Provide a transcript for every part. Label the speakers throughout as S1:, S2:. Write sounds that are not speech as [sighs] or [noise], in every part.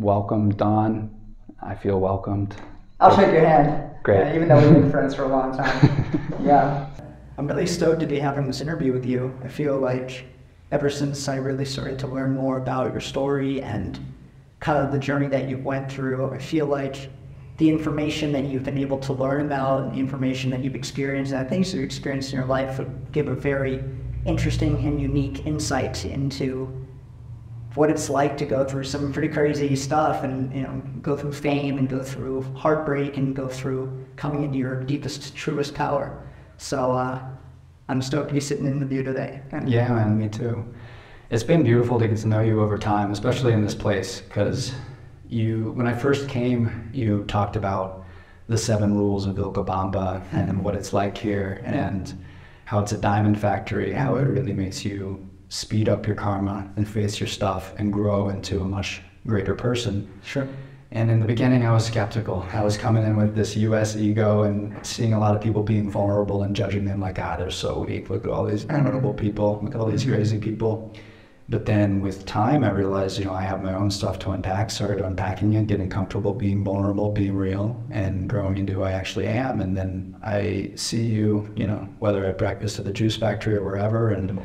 S1: welcome, Don. I feel welcomed.
S2: I'll shake your hand.
S1: Great.
S2: Even though we've been friends for a long time. [laughs] yeah. I'm really stoked to be having this interview with you. I feel like ever since I really started to learn more about your story and kind of the journey that you went through, I feel like the information that you've been able to learn about and the information that you've experienced and the things that you've experienced in your life would give a very interesting and unique insight into what it's like to go through some pretty crazy stuff and you know go through fame and go through heartbreak and go through coming into your deepest truest power so uh, i'm stoked to be sitting in with you today
S1: Yeah, man, me too. It's been beautiful to get to know you over time, especially in this place, because you, when I first came, you talked about the seven rules of Vilcabamba and what it's like here, and how it's a diamond factory, how it really makes you speed up your karma and face your stuff and grow into a much greater person.
S2: sure
S1: And in the beginning, I was skeptical. I was coming in with this US ego and seeing a lot of people being vulnerable and judging them like, ah, they're so weak. Look at all these vulnerable people. Look at all these crazy people. But then with time, I realized, you know, I have my own stuff to unpack. Started unpacking it, getting comfortable, being vulnerable, being real, and growing into who I actually am. And then I see you, you know, whether at breakfast at the Juice Factory or wherever, and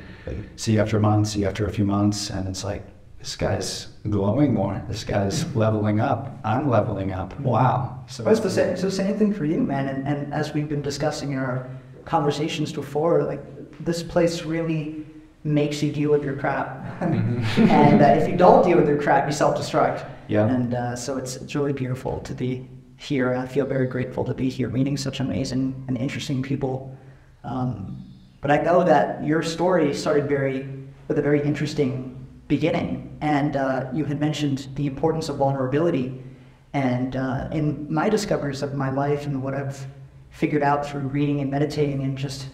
S1: see you after months, see you after a few months, and it's like, this guy's glowing more. This guy's leveling up. I'm leveling up. Wow. So
S2: it's the same, the same thing for you, man. And, and as we've been discussing in our conversations before, like this place really makes you deal with your crap. [laughs] and uh, if you don't deal with your crap, you self-destruct.
S1: Yeah.
S2: And uh, so it's it's really beautiful to be here. I feel very grateful to be here, meeting such amazing and interesting people. Um, but I know that your story started very with a very interesting beginning, and uh, you had mentioned the importance of vulnerability. And uh, in my discoveries of my life and what I've figured out through reading and meditating and just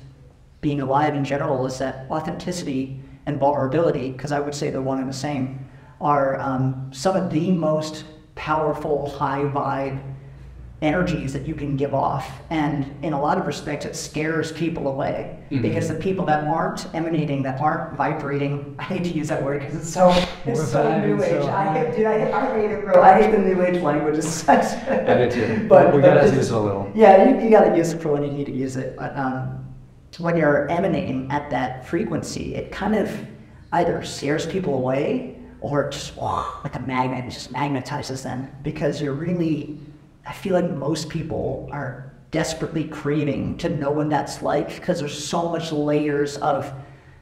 S2: being alive in general is that authenticity and vulnerability, because I would say they're one and the same, are um, some of the most powerful high vibe energies that you can give off. And in a lot of respects, it scares people away because the people that aren't emanating, that aren't vibrating, [laughs] I hate to use that word because it's so, it's
S1: We're
S2: so
S1: vibing
S2: new age.
S1: so
S2: I hate, dude, I, I hate it, bro. I hate the new age language. It's such.
S1: I do too. [laughs]
S2: But
S1: we
S2: but
S1: gotta use it a little.
S2: yeah, you, you gotta use it for when you need to use it. But um, when you're emanating at that frequency, it kind of either scares people away or just oh, like a magnet, it just magnetizes them because you're really. I feel like most people are desperately craving to know what that's like because there's so much layers of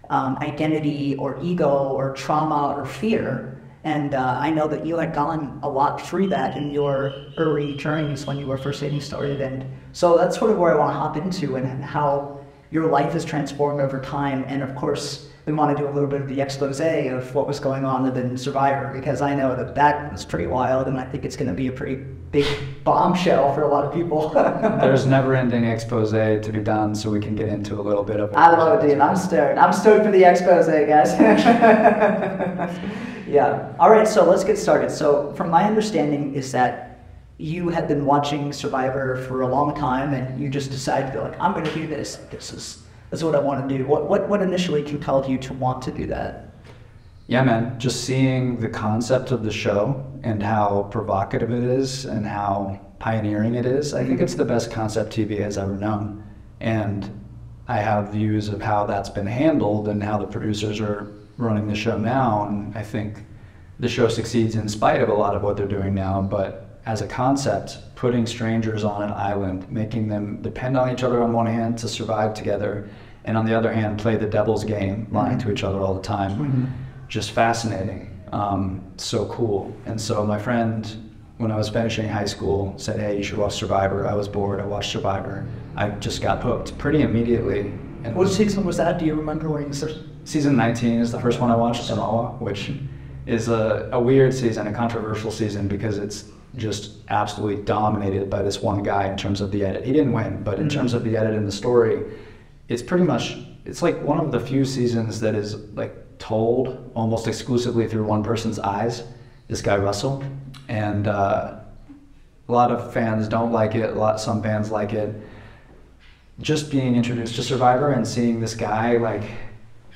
S2: um, identity or ego or trauma or fear. And uh, I know that you had gone a lot through that in your early journeys when you were first getting started. And so that's sort of where I want to hop into and how your life has transformed over time. And of course, we want to do a little bit of the expose of what was going on within Survivor because I know that that was pretty wild and I think it's going to be a pretty big bombshell for a lot of people. [laughs]
S1: There's never ending expose to be done, so we can get into a little bit of it.
S2: I love it, dude. I'm stoked. I'm stoked for the expose, guys. [laughs] yeah. All right, so let's get started. So, from my understanding, is that you have been watching Survivor for a long time, and you just decided to be like, I'm going to do this. This is this is what I want to do. What what what initially compelled you to want to do that?
S1: Yeah, man. Just seeing the concept of the show and how provocative it is and how pioneering it is, I think it's the best concept TV has ever known. And I have views of how that's been handled and how the producers are running the show now. And I think the show succeeds in spite of a lot of what they're doing now. But as a concept, putting strangers on an island, making them depend on each other on one hand to survive together, and on the other hand, play the devil's game, lying to each other all the time just fascinating. Um, so cool. And so my friend, when I was finishing high school, said, "Hey, you should watch Survivor." I was bored. I watched Survivor. I just got hooked pretty immediately. And
S2: What season was that? Do you remember when you started?
S1: season 19 is the first one I watched, Samoa, which is a, a weird season, a controversial season because it's just absolutely dominated by this one guy in terms of the edit. He didn't win, but in terms of the edit and the story, it's pretty much it's like one of the few seasons that is like told almost exclusively through one person's eyes. This guy Russell, and uh, a lot of fans don't like it. A lot some fans like it. Just being introduced to Survivor and seeing this guy like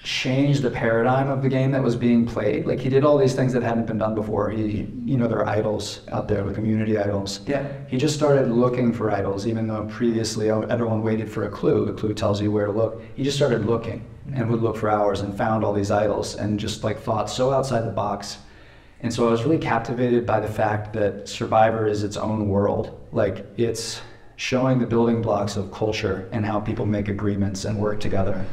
S1: change the paradigm of the game that was being played. Like he did all these things that hadn't been done before. He, you know, there are idols out there, the community idols.
S2: Yeah.
S1: He just started looking for idols, even though previously everyone waited for a clue. The clue tells you where to look. He just started looking and would look for hours and found all these idols and just like thought so outside the box. And so I was really captivated by the fact that Survivor is its own world. Like it's showing the building blocks of culture and how people make agreements and work together.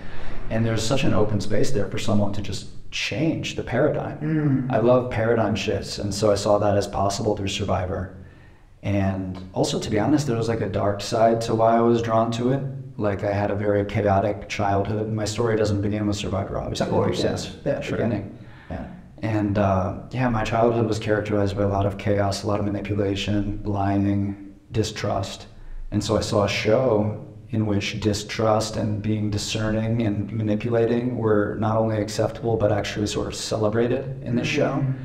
S1: And there's such an open space there for someone to just change the paradigm. I love paradigm shifts, and so I saw that as possible through Survivor. And also, to be honest, there was like a dark side to why I was drawn to it. Like I had a very chaotic childhood. My story doesn't begin with Survivor, obviously.
S2: Of course, yes. Yeah, sure.
S1: beginning.
S2: Yeah.
S1: And uh, yeah, my childhood was characterized by a lot of chaos, a lot of manipulation, lying, distrust. And so I saw a show in which distrust and being discerning and manipulating were not only acceptable, but actually sort of celebrated in the show. Mm-hmm.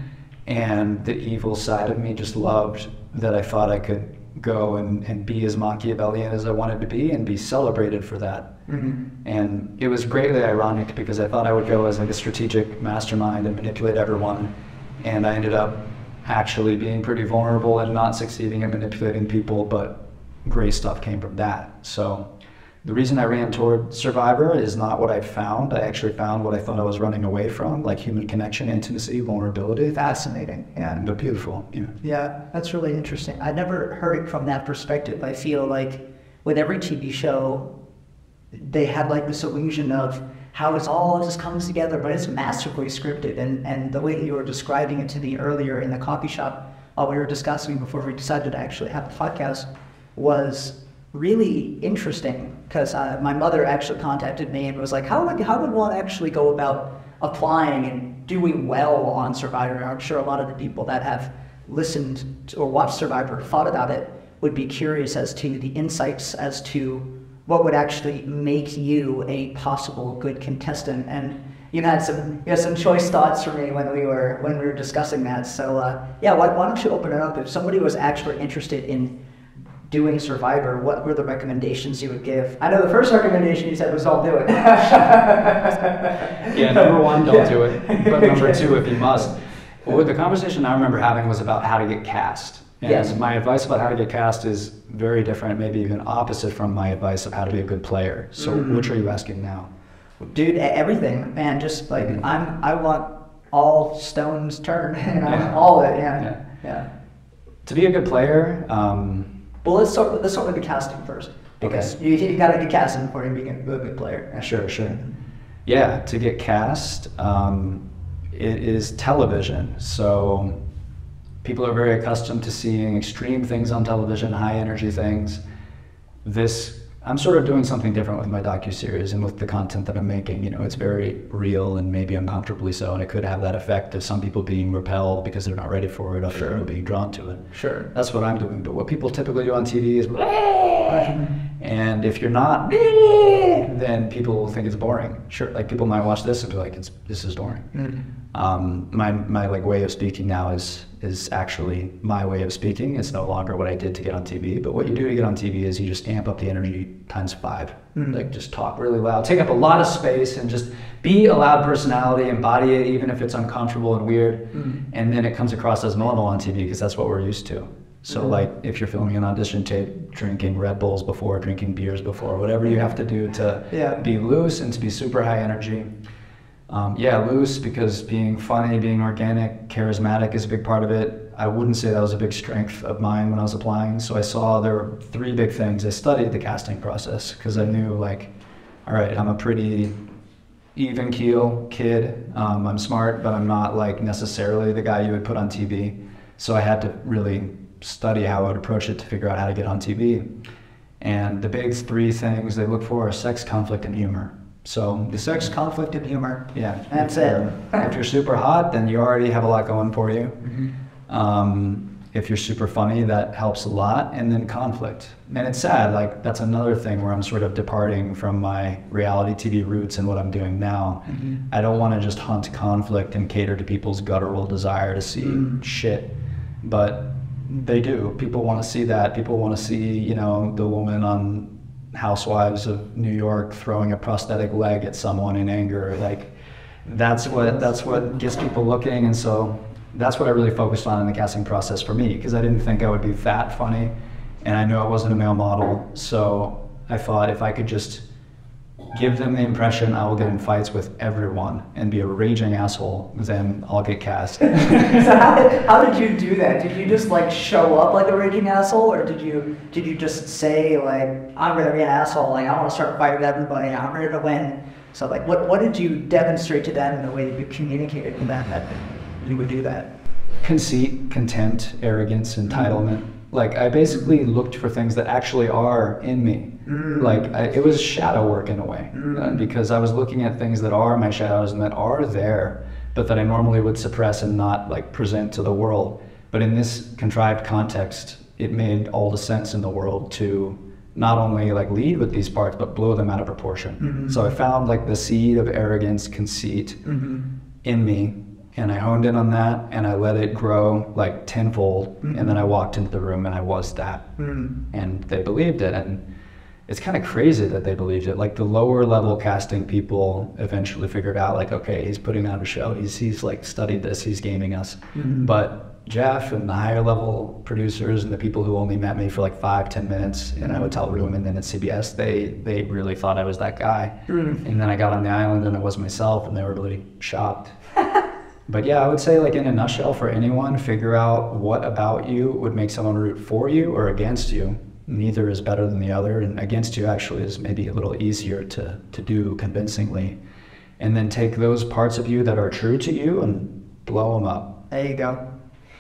S1: And the evil side of me just loved that I thought I could go and, and be as Machiavellian as I wanted to be and be celebrated for that. Mm-hmm. And it was greatly ironic because I thought I would go as like a strategic mastermind and manipulate everyone. And I ended up actually being pretty vulnerable and not succeeding at manipulating people, but great stuff came from that. So the reason I ran toward Survivor is not what I found. I actually found what I thought I was running away from, like human connection, intimacy, vulnerability.
S2: Fascinating. Yeah.
S1: But beautiful. Yeah.
S2: Yeah, that's really interesting. I never heard it from that perspective. I feel like with every TV show, they had like this illusion of how it's all just comes together, but it's masterfully scripted. And, and the way that you were describing it to me earlier in the coffee shop, while we were discussing before we decided to actually have the podcast, was really interesting because uh, my mother actually contacted me and was like, how would, how would one actually go about applying and doing well on Survivor? I'm sure a lot of the people that have listened or watched Survivor thought about it would be curious as to the insights as to what would actually make you a possible good contestant. And you had some you had some choice thoughts for me when we were when we were discussing that. So uh, yeah, why, why don't you open it up? If somebody was actually interested in doing Survivor, what were the recommendations you would give? I know the first recommendation you said was don't do it.
S1: Yeah, [laughs] number one, don't do it. But number two, if you must. Well, the conversation I remember having was about how to get cast. And
S2: Yes.
S1: my advice about how to get cast is very different, maybe even opposite from my advice of how to be a good player. So,
S2: Mm-hmm.
S1: which are you asking now?
S2: Dude, everything, man. Just like
S1: Mhm.
S2: I'm, I want all stones turned, [laughs] and I'm
S1: Yeah.
S2: all of it. Yeah.
S1: Yeah.
S2: yeah.
S1: To be a good player, um,
S2: Well, let's start. Let's start with the casting first, because you, you got to get casted before you become a good player.
S1: Sure, sure. Yeah, to get cast, um, it is television. So people are very accustomed to seeing extreme things on television, high energy things. This, I'm sort of doing something different with my docu series and with the content that I'm making. You know, it's very real and maybe uncomfortably so, and it could have that effect of some people being repelled because they're not ready for it, other people being drawn to it.
S2: Sure.
S1: That's what I'm doing. But what people typically do on TV is, and if you're not, then people will think it's boring. Sure, like people might watch this and be like, it's, "This is boring."
S2: Mm-hmm.
S1: Um, my my like way of speaking now is is actually my way of speaking. It's no longer what I did to get on TV. But what you do to get on TV is you just amp up the energy times 5 mm. Like just talk really loud, take up a lot of space, and just be a loud personality, embody it, even if it's uncomfortable and weird. Mm. And then it comes across as normal on TV because that's what we're used to. So mm. like if you're filming an audition tape, drinking Red Bulls before, drinking beers before, whatever you have to do to
S2: Yeah.
S1: be loose and to be super high energy. Um, yeah, loose because being funny, being organic, charismatic is a big part of it. I wouldn't say that was a big strength of mine when I was applying. So I saw there were three big things. I studied the casting process because I knew, like, all right, I'm a pretty even keel kid. Um, I'm smart, but I'm not like necessarily the guy you would put on TV. So I had to really study how I would approach it to figure out how to get on TV. And the big three things they look for are sex, conflict, and humor. So mm-hmm. the sex,
S2: Conflict and humor.
S1: yeah,
S2: That's
S1: if
S2: it.
S1: Um, if you're super hot, then you already have a lot going for you. Mm-hmm. Um, if you're super funny, that helps a lot. And then conflict. And it's sad, like that's another thing where I'm sort of departing from my reality TV roots and what I'm doing now. Mm-hmm. I don't want to just hunt conflict and cater to people's guttural desire to see mm. shit, but they do. People want to see that. People want to see, you know, the woman on Housewives of New York throwing a prosthetic leg at someone in anger. Like that's what that's what gets people looking, and so that's what I really focused on in the casting process for me because I didn't think I would be that funny, and I knew I wasn't a male model, so I thought if I could just give them the impression I will get in fights with everyone and be a raging asshole, then I'll get cast. [laughs]
S2: so how did, how did you do that? Did you just like show up like a raging asshole, or did you did you just say like I'm gonna be an asshole, like I want to start fighting with everybody, I'm ready to win? So like, what what did you demonstrate to them in the way that you communicated with them that you would do that?
S1: Conceit, contempt, arrogance, entitlement. Like I basically looked for things that actually are in me.
S2: Mm.
S1: Like I, it was shadow work in a way, uh, because I was looking at things that are my shadows and that are there, but that I normally would suppress and not like present to the world. But in this contrived context, it made all the sense in the world to not only like lead with these parts, but blow them out of proportion. So I found like the seed of arrogance, conceit in me, and I honed in on that, and I let it grow like tenfold. Mm-hmm. And then I walked into the room, and I was that,
S2: Mm.
S1: and they believed it. And it's kind of crazy that they believed it. Like the lower level casting people eventually figured out, like, okay, he's putting on a show. He's he's like studied this. He's gaming us. Mm-hmm. But Jeff and the higher level producers and the people who only met me for like five, ten minutes in a hotel room and then at CBS, they they really thought I was that guy. And then I got on the island and I was myself, and they were really shocked. [laughs] But yeah, I would say, like in a nutshell, for anyone, figure out what about you would make someone root for you or against you. Neither is better than the other, and against you actually is maybe a little easier to, to do convincingly. And then take those parts of you that are true to you and blow them up.
S2: There you go.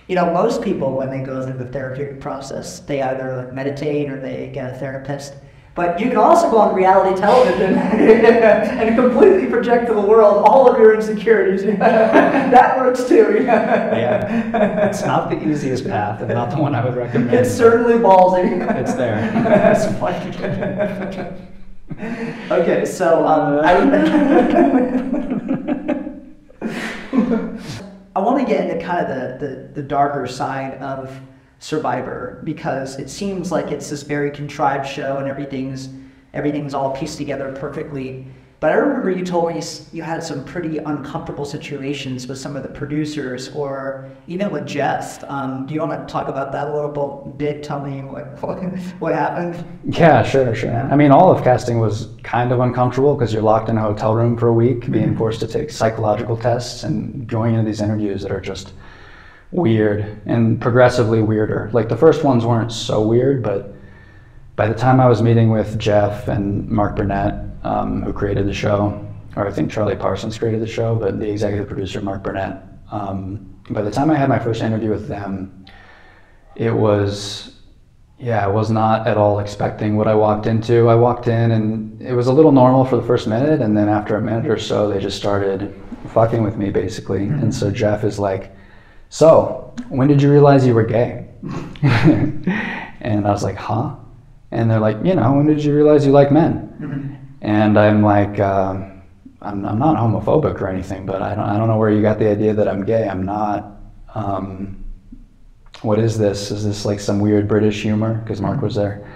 S2: You know, most people when they go through the therapeutic process, they either meditate or they get a therapist. But you can also go on reality television [laughs] and completely project to the world all of your insecurities. [laughs] that works too. [laughs]
S1: Yeah, it's not the easiest path, and not the one I would recommend.
S2: It's certainly ballsy.
S1: It's there.
S2: That's funny. okay, so um, I, I want to get into kind of the, the, the darker side of Survivor because it seems like it's this very contrived show and everything's everything's all pieced together perfectly. But I remember you told me you had some pretty uncomfortable situations with some of the producers or even with Jeff. Um, do you want to talk about that a little bit? Tell me what, what, what happened.
S1: Yeah, sure, sure. I mean, all of casting was kind of uncomfortable because you're locked in a hotel room for a week, being forced to take psychological tests and going into these interviews that are just weird and progressively weirder. Like the first ones weren't so weird, but by the time I was meeting with Jeff and Mark Burnett, um, who created the show, or I think Charlie Parsons created the show, but the executive producer, Mark Burnett, um, by the time I had my first interview with them, it was yeah, I was not at all expecting what I walked into. I walked in and it was a little normal for the first minute, and then after a minute or so, they just started fucking with me basically. And so Jeff is like, So, when did you realize you were gay? [laughs] and I was like, Huh? And they're like, You know, when did you realize you like men? And I'm like, um, I'm, I'm not homophobic or anything, but I don't, I don't know where you got the idea that I'm gay. I'm not. Um, what is this? Is this like some weird British humor? Because Mark was there.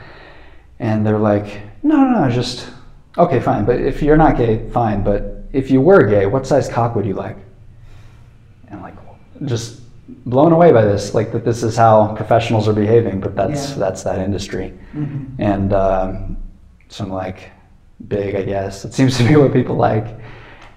S1: And they're like, no, no, no, just, okay, fine. But if you're not gay, fine. But if you were gay, what size cock would you like? And I'm like, just blown away by this, like that this is how professionals are behaving, but that's,
S2: Yeah.
S1: that's that industry. And um, so I'm like, big, I guess. It seems to be what people like.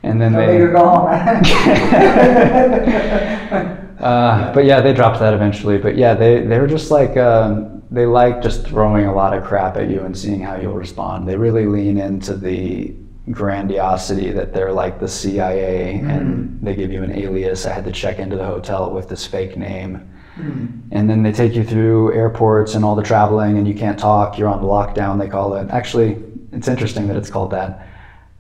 S1: And then they.
S2: you're gone. [laughs]
S1: Uh, but yeah, they dropped that eventually. But yeah, they they were just like um, they like just throwing a lot of crap at you and seeing how you'll respond. They really lean into the grandiosity that they're like the CIA mm-hmm. and they give you an alias. I had to check into the hotel with this fake name. Mm-hmm. And then they take you through airports and all the traveling, and you can't talk. You're on lockdown, they call it. Actually, it's interesting that it's called that.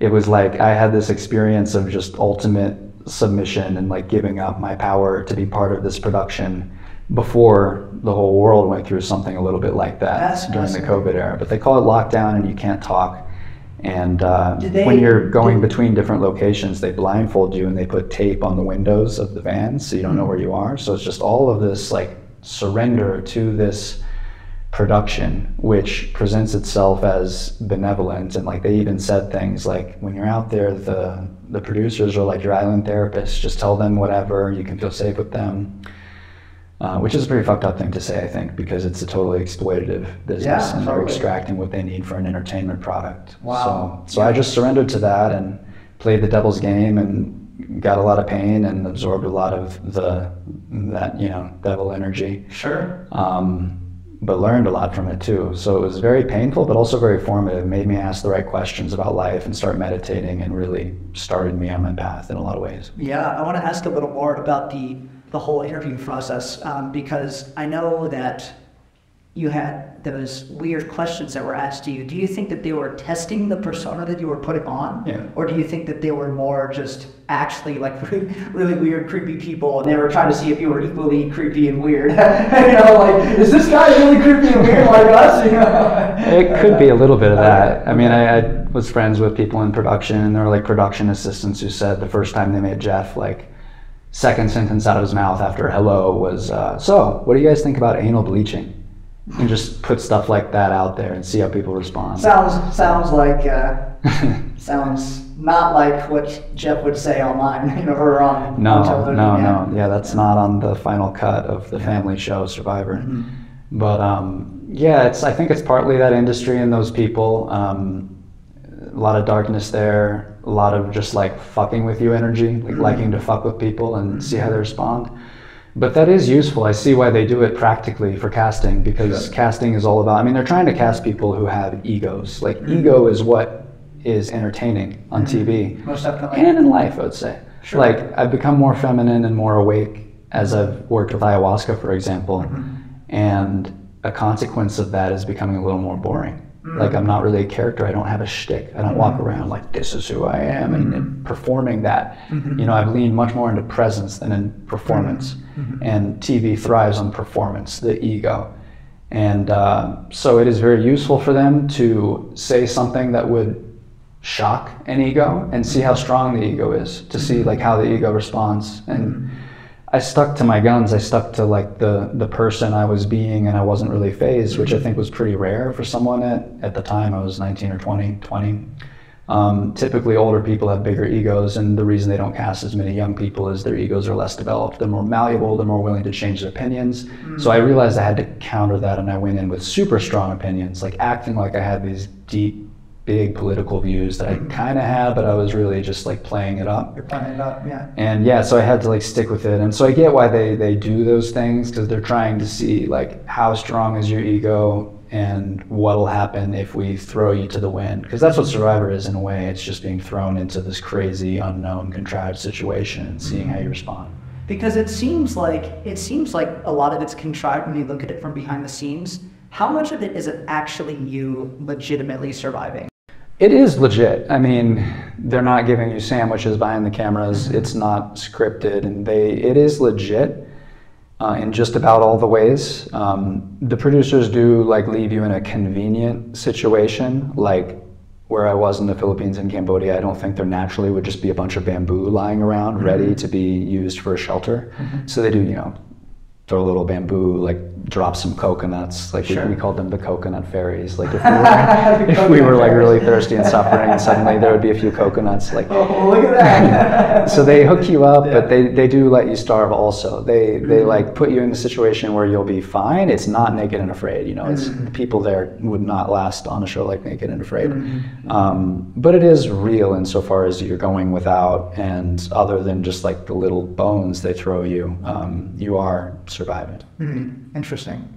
S1: It was like I had this experience of just ultimate submission and like giving up my power to be part of this production before the whole world went through something a little bit like that
S2: That's
S1: during the. COVID era. But they call it lockdown, and you can't talk. And uh,
S2: they-
S1: when you're going between different locations, they blindfold you and they put tape on the windows of the vans so you don't know where you are. So it's just all of this like surrender to this production, which presents itself as benevolent. And like they even said things like, when you're out there, the the producers are like your island therapists. Just tell them whatever. You can feel safe with them. Uh, which is a pretty fucked up thing to say, I think, because it's a totally exploitative business
S2: Yeah,
S1: and they're extracting what they need for an entertainment product.
S2: Wow.
S1: So, so I just surrendered to that and played the devil's game and got a lot of pain and absorbed a lot of the that you know devil energy.
S2: Sure.
S1: Um, but learned a lot from it too. So it was very painful, but also very formative. Made me ask the right questions about life and start meditating, and really started me on my path in a lot of ways.
S2: Yeah, I want to ask a little more about the the whole interview process um, because I know that you had those weird questions that were asked to you. Do you think that they were testing the persona that you were putting on,
S1: Yeah.
S2: or do you think that they were more just actually like [laughs] really, weird, creepy people, and they were trying to see if you were equally creepy and weird? [laughs] you know, like is this guy really creepy and weird like us? You know?
S1: It could be a little bit of that. I mean, I, I was friends with people in production, and there were like production assistants who said the first time they made Jeff, like, second sentence out of his mouth after hello was, uh, "So, what do you guys think about anal bleaching?" And just put stuff like that out there and see how people respond.
S2: Sounds sounds like uh, [laughs] sounds not like what Jeff would say online, [laughs] you know, or on
S1: No,
S2: television.
S1: no,
S2: yeah.
S1: no. Yeah, that's not on the final cut of the family show Survivor. But um, yeah, it's. I think it's partly that industry and those people. Um, a lot of darkness there. A lot of just like fucking with you energy, like mm-hmm. liking to fuck with people and see how they respond. But that is useful. I see why they do it practically for casting because casting is all about. I mean, they're trying to cast people who have egos. Like mm-hmm. ego is what is entertaining on mm-hmm. TV
S2: Most definitely.
S1: and in life, I would say.
S2: Sure.
S1: Like I've become more feminine and more awake as I've worked with ayahuasca, for example,
S2: Mm-hmm.
S1: and a consequence of that is becoming a little more boring.
S2: Mm-hmm.
S1: Like I'm not really a character. I don't have a shtick. I don't walk around like this is who I am and, and performing that.
S2: Mm-hmm.
S1: You know, I've leaned much more into presence than in performance,
S2: Mm-hmm.
S1: and TV thrives on performance, the ego. And uh, so it is very useful for them to say something that would shock an ego and see how strong the ego is to see like how the ego responds and i stuck to my guns. I stuck to like the the person i was being and i wasn't really fazed which i think was pretty rare for someone at at the time. I was 19 or 20 20 um, typically older people have bigger egos and the reason they don't cast as many young people is their egos are less developed. They're more malleable. They're more willing to change their opinions. So i realized i had to counter that and i went in with super strong opinions like acting like i had these deep big political views that I kind of had, but I was really just like playing it up.
S2: You're playing it up, yeah.
S1: And yeah, so I had to like stick with it. And so I get why they, they do those things because they're trying to see like how strong is your ego and what'll happen if we throw you to the wind. Because that's what Survivor is in a way. It's just being thrown into this crazy, unknown, contrived situation and seeing how you respond.
S2: Because it seems like it seems like a lot of it's contrived when you look at it from behind the scenes. How much of it is it actually you legitimately surviving?
S1: It is legit. I mean, they're not giving you sandwiches behind the cameras. It's not scripted, and they it is legit uh, in just about all the ways. Um, the producers do like leave you in a convenient situation, like where I was in the Philippines and Cambodia. I don't think there naturally would just be a bunch of bamboo lying around ready to be used for a shelter. So they do, you know, throw a little bamboo, like drop some coconuts. Like
S2: Sure.
S1: we, we called them the coconut fairies. Like [laughs] if we were, if we were like really thirsty and suffering, and suddenly there would be a few coconuts. Like [laughs]
S2: Oh, look at that! [laughs]
S1: so they hook you up, but they, they do let you starve also. They they like put you in a situation where you'll be fine. It's not naked and afraid. You know, it's the people there would not last on a show like Naked and Afraid. Um, but it is real insofar as you're going without, and other than just like the little bones they throw you, um, you are surviving.
S2: Mhm. Interesting.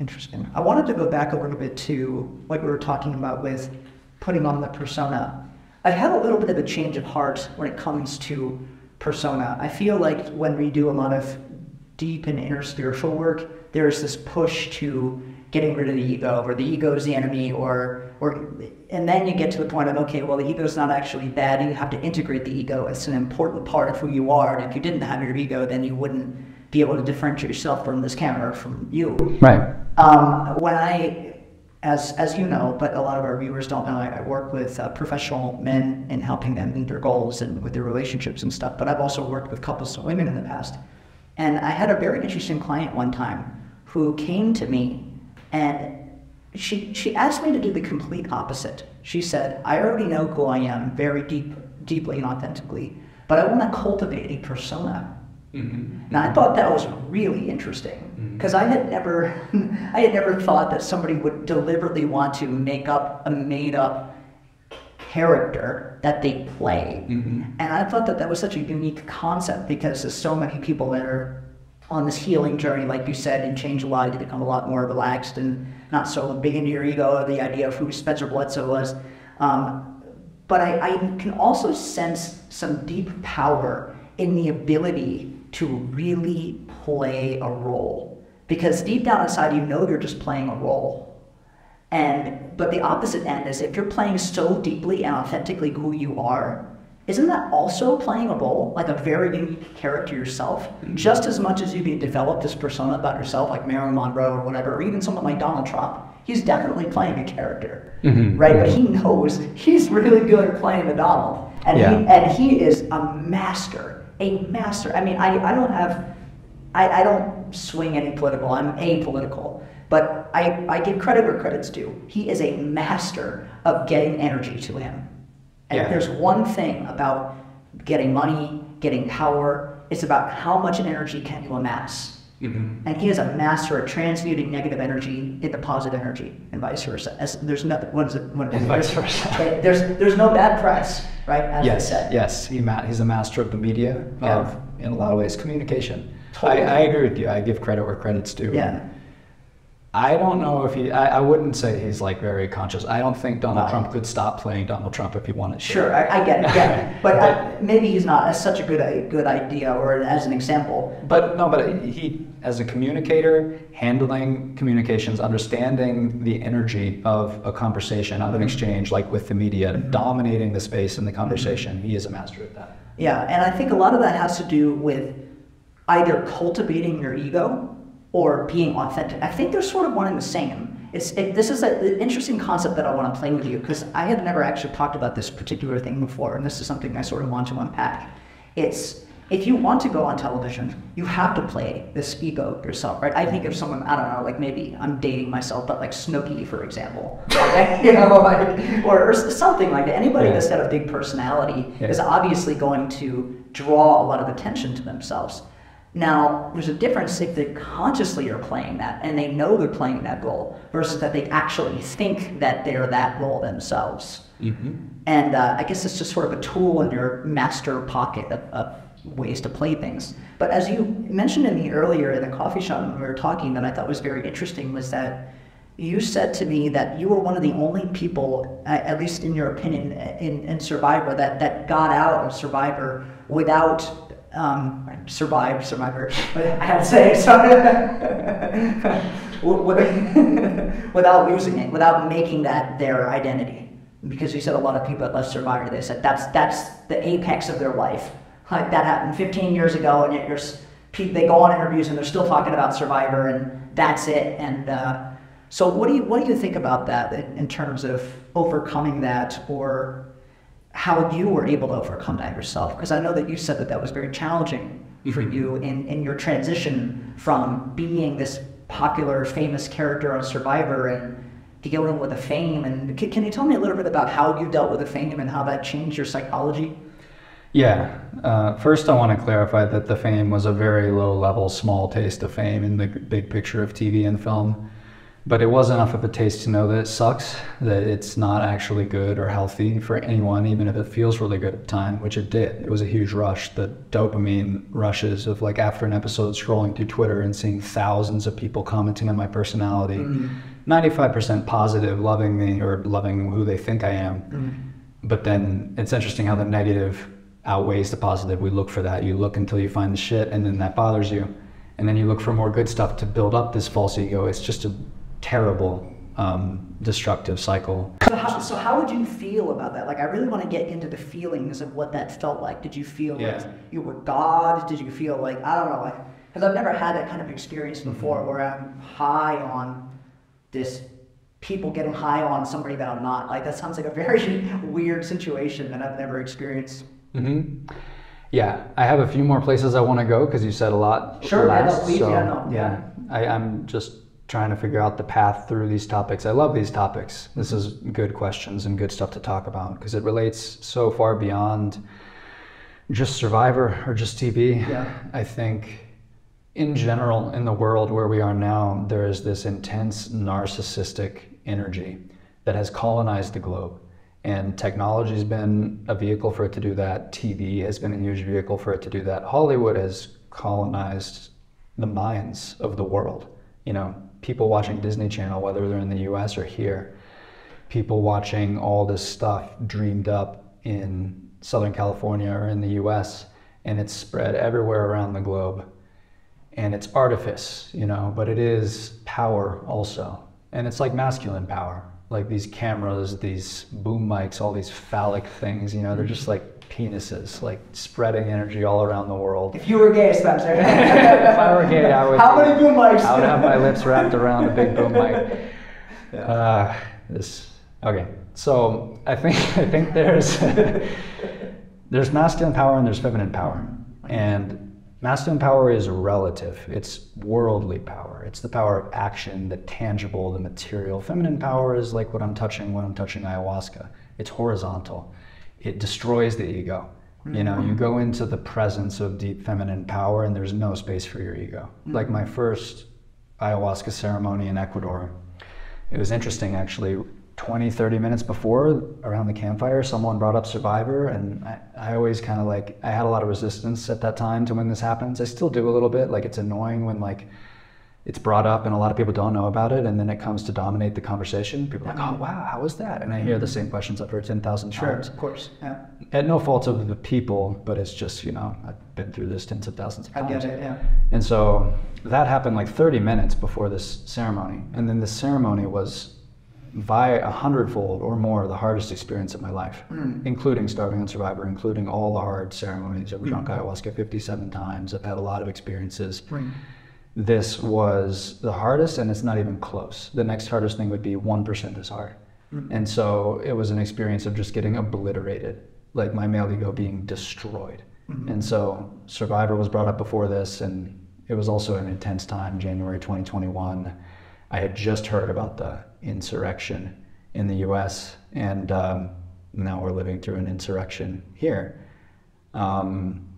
S2: Interesting. I wanted to go back a little bit to what we were talking about with putting on the persona. I have a little bit of a change of heart when it comes to persona. I feel like when we do a lot of deep and inner spiritual work, there's this push to getting rid of the ego, or the ego is the enemy, or or and then you get to the point of okay, well the ego is not actually bad, and you have to integrate the ego. It's an important part of who you are, and if you didn't have your ego, then you wouldn't be able to differentiate yourself from this camera, from you.
S1: Right.
S2: Um, when I, as as you know, but a lot of our viewers don't know, I, I work with uh, professional men and helping them meet their goals and with their relationships and stuff. But I've also worked with couples and women in the past, and I had a very interesting client one time who came to me And she she asked me to do the complete opposite. She said, "I already know who I am very deep, deeply and authentically, but I want to cultivate a persona." Mm-hmm. And I thought that was really interesting because I had never [laughs] I had never thought that somebody would deliberately want to make up a made up character that they play. Mm-hmm. And I thought that that was such a unique concept because there's so many people that are on this healing journey, like you said, and change a lot to become a lot more relaxed and not so big into your ego or the idea of who Spencer Bledsoe was. Um, but I, I can also sense some deep power in the ability to really play a role. Because deep down inside, you know you're just playing a role. And but the opposite end is if you're playing so deeply and authentically who you are, isn't that also playing a role, like a very unique character yourself? Just as much as you can develop this persona about yourself, like Marilyn Monroe or whatever, or even someone like Donald Trump, he's definitely playing a character, mm-hmm. right? But he knows he's really good at playing the Donald, and yeah. he and he is a master, a master. I mean, I, I don't have, I, I don't swing any political. I'm apolitical, but I I give credit where credit's due. He is a master of getting energy to him and yeah. there's one thing about getting money, getting power, it's about how much energy can you amass. Mm-hmm. And he is a master at transmuting negative energy into positive energy and vice versa. As there's nothing, what is it? What is
S1: and vice versa. [laughs]
S2: There's, there's no bad press, right? As
S1: yes, yes. He ma- he's a master of the media, yeah. of, in a lot of ways, communication. Totally. I, I agree with you. I give credit where credit's due.
S2: Yeah.
S1: I don't know if he. I, I, wouldn't say he's like very conscious. I don't think Donald Trump could stop playing Donald Trump if he wanted to.
S2: Sure, I, I get it, get it. [laughs] But, but maybe he's not as such a good a good idea or as an example.
S1: But no, but he as a communicator, handling communications, understanding the energy of a conversation, of an mm-hmm. exchange, like with the media, mm-hmm. dominating the space in the conversation. Mm-hmm. He is a master at that.
S2: Yeah, and I think a lot of that has to do with either cultivating your ego or being authentic. I think they're sort of one and the same. It's, it, this is an interesting concept that I want to play with you because I had never actually talked about this particular thing before, and this is something I sort of want to unpack. It's if you want to go on television, you have to play this ego yourself, right? I think of someone, I don't know, like maybe I'm dating myself, but like Snooki, for example, [laughs] you know, like, or, or, something like that. Anybody yeah. that's got a big personality yeah. is obviously going to draw a lot of attention to themselves. Now, there's a difference if they consciously are playing that and they know they're playing that role versus that they actually think that they're that role themselves. Mm-hmm. And uh, I guess it's just sort of a tool in your master pocket of, of, ways to play things. But as you mentioned to me earlier in the coffee shop when we were talking, that I thought was very interesting was that you said to me that you were one of the only people, at least in your opinion, in, in Survivor, that, that got out of Survivor without um, survived, survivor, I have to say, [laughs] [laughs] without losing it, without making that their identity. Because you said a lot of people that left Survivor, they said that's that's the apex of their life. Like that happened 15 years ago, and yet you're, they go on interviews and they're still talking about Survivor, and that's it. And uh, so, what do you what do you think about that in terms of overcoming that or how you were able to overcome that yourself. Because I know that you said that that was very challenging for mm-hmm. you in, in your transition from being this popular, famous character on Survivor and dealing with the fame. And can, can you tell me a little bit about how you dealt with the fame and how that changed your psychology?
S1: Yeah. Uh, first, I want to clarify that the fame was a very low level, small taste of fame in the big picture of TV and film. But it was enough of a taste to know that it sucks, that it's not actually good or healthy for anyone, even if it feels really good at the time, which it did. It was a huge rush. The dopamine rushes of like after an episode scrolling through Twitter and seeing thousands of people commenting on my personality, mm-hmm. 95% positive, loving me or loving who they think I am. Mm-hmm. But then it's interesting how the negative outweighs the positive. We look for that. You look until you find the shit, and then that bothers you. And then you look for more good stuff to build up this false ego. It's just a terrible um, destructive cycle.
S2: So how, so how would you feel about that? Like, I really want to get into the feelings of what that felt like. Did you feel yeah. like you were God? Did you feel like, I don't know, like, because I've never had that kind of experience mm-hmm. before mm-hmm. where I'm high on this people getting high on somebody that I'm not. Like, that sounds like a very [laughs] weird situation that I've never experienced.
S1: Mm-hmm. Yeah, I have a few more places I want to go because you said a lot.
S2: Sure, last, I know.
S1: So, yeah, I, I'm just trying to figure out the path through these topics. I love these topics. This is good questions and good stuff to talk about because it relates so far beyond just Survivor or just TV.
S2: Yeah.
S1: I think in general in the world where we are now, there is this intense narcissistic energy that has colonized the globe. And technology has been a vehicle for it to do that. TV has been a huge vehicle for it to do that. Hollywood has colonized the minds of the world. You know, people watching Disney Channel, whether they're in the US or here, people watching all this stuff dreamed up in Southern California or in the US, and it's spread everywhere around the globe. And it's artifice, you know, but it is power also. And it's like masculine power like these cameras, these boom mics, all these phallic things, you know, they're mm-hmm. just like penises, like spreading energy all around the world.
S2: If you were gay, Spencer. [laughs]
S1: if I were gay, I would.
S2: How many boom mics?
S1: I would have my lips wrapped around a big boom mic. [laughs] Uh, this okay. So I think [laughs] I think there's there's masculine power and there's feminine power, and Masculine power is relative. It's worldly power. It's the power of action, the tangible, the material. Feminine power is like what I'm touching when I'm touching ayahuasca. It's horizontal. It destroys the ego. You know, you go into the presence of deep feminine power and there's no space for your ego. Mm-hmm. Like my first ayahuasca ceremony in Ecuador, it was interesting actually 20, 30 minutes before around the campfire, someone brought up Survivor, and I, I always kind of like, I had a lot of resistance at that time to when this happens. I still do a little bit. Like, it's annoying when, like, it's brought up and a lot of people don't know about it, and then it comes to dominate the conversation. People are like, oh, wow, how was that? And I hear the same questions I've heard 10,000
S2: times. Of course. Yeah.
S1: At no fault of the people, but it's just, you know, I've been through this tens of thousands of times.
S2: I get it, yeah.
S1: And so that happened like 30 minutes before this ceremony. And then the ceremony was by a hundredfold or more the hardest experience of my life, mm. including starving and survivor, including all the hard ceremonies. I've drunk mm. ayahuasca 57 times. I've had a lot of experiences. This was the hardest, and it's not even close. The next hardest thing would be 1% as hard. Mm. And so it was an experience of just getting obliterated, like my male ego being destroyed. Mm-hmm. And so Survivor was brought up before this, and it was also an intense time, January 2021. I had just heard about the insurrection in the US, and um, now we're living through an insurrection here. Um,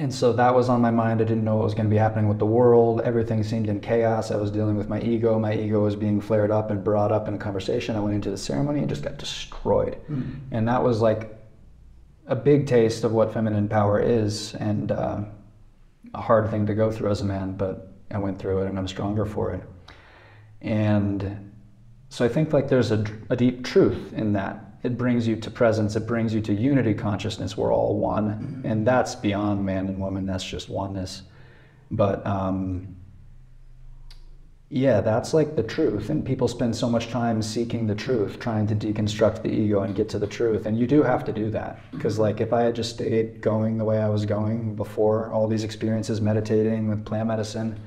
S1: and so that was on my mind. I didn't know what was going to be happening with the world. Everything seemed in chaos. I was dealing with my ego. My ego was being flared up and brought up in a conversation. I went into the ceremony and just got destroyed. Mm-hmm. And that was like a big taste of what feminine power is and uh, a hard thing to go through as a man, but I went through it and I'm stronger for it. And so I think like there's a, a deep truth in that. It brings you to presence, it brings you to unity consciousness. We're all one. Mm-hmm. And that's beyond man and woman, that's just oneness. But um, yeah, that's like the truth. And people spend so much time seeking the truth, trying to deconstruct the ego and get to the truth. And you do have to do that. Because, like, if I had just stayed going the way I was going before all these experiences, meditating with plant medicine,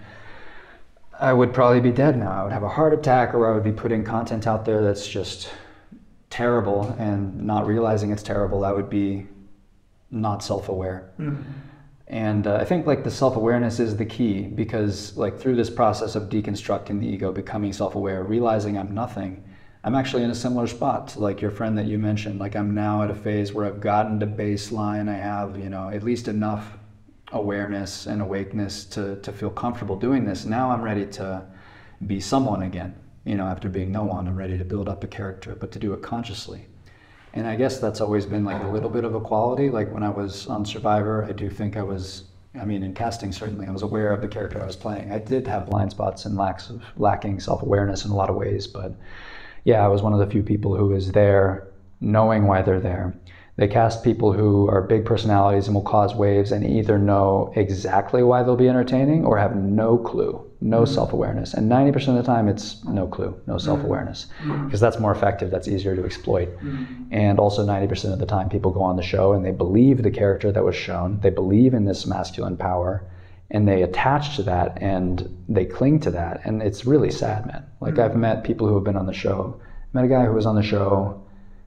S1: I would probably be dead now. I would have a heart attack, or I would be putting content out there that's just terrible and not realizing it's terrible. That would be not self aware. Mm-hmm. And uh, I think like the self awareness is the key because, like, through this process of deconstructing the ego, becoming self aware, realizing I'm nothing, I'm actually in a similar spot to like your friend that you mentioned. Like, I'm now at a phase where I've gotten to baseline. I have, you know, at least enough awareness and awakeness to, to feel comfortable doing this. Now I'm ready to be someone again. You know, after being no one, I'm ready to build up a character, but to do it consciously. And I guess that's always been like a little bit of a quality. Like when I was on Survivor, I do think I was, I mean, in casting, certainly, I was aware of the character I was playing. I did have blind spots and lacks of lacking self awareness in a lot of ways, but yeah, I was one of the few people who is there knowing why they're there they cast people who are big personalities and will cause waves and either know exactly why they'll be entertaining or have no clue, no mm-hmm. self awareness. And 90% of the time, it's no clue, no self awareness, mm-hmm. because that's more effective, that's easier to exploit. Mm-hmm. And also, 90% of the time, people go on the show and they believe the character that was shown, they believe in this masculine power, and they attach to that and they cling to that. And it's really sad, man. Like, I've met people who have been on the show. I met a guy who was on the show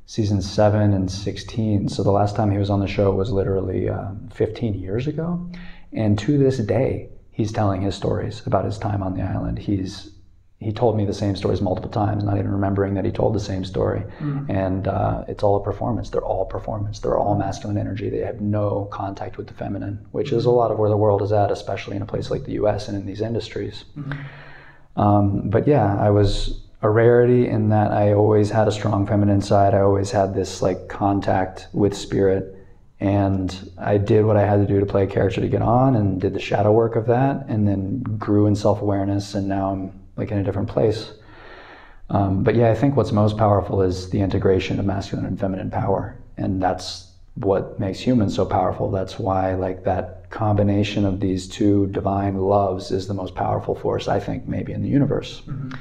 S1: season seven and 16. So the last time he was on the show was literally uh, 15 years ago. And to this day, he's telling his stories about his time on the island. He's he told me the same stories multiple times, not even remembering that he told the same story. Mm-hmm. And uh, it's all a performance. They're all performance. They're all masculine energy. They have no contact with the feminine, which mm-hmm. is a lot of where the world is at, especially in a place like the U.S. and in these industries. Mm-hmm. Um, but yeah, I was a rarity in that I always had a strong feminine side. I always had this like contact with spirit. And I did what I had to do to play a character to get on and did the shadow work of that and then grew in self awareness. And now I'm like in a different place. Um, but yeah, I think what's most powerful is the integration of masculine and feminine power, and that's what makes humans so powerful. That's why like that combination of these two divine loves is the most powerful force I think maybe in the universe. Mm-hmm.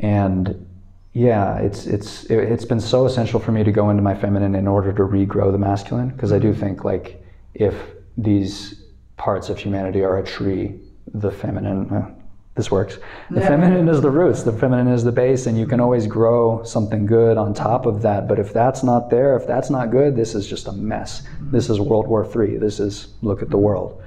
S1: And yeah, it's it's it, has been so essential for me to go into my feminine in order to regrow the masculine because I do mm-hmm. think like if these parts of humanity are a tree, the feminine. Uh, this works. The yeah. feminine is the roots, the feminine is the base, and you can always grow something good on top of that. But if that's not there, if that's not good, this is just a mess. This is World War III. This is look at the world.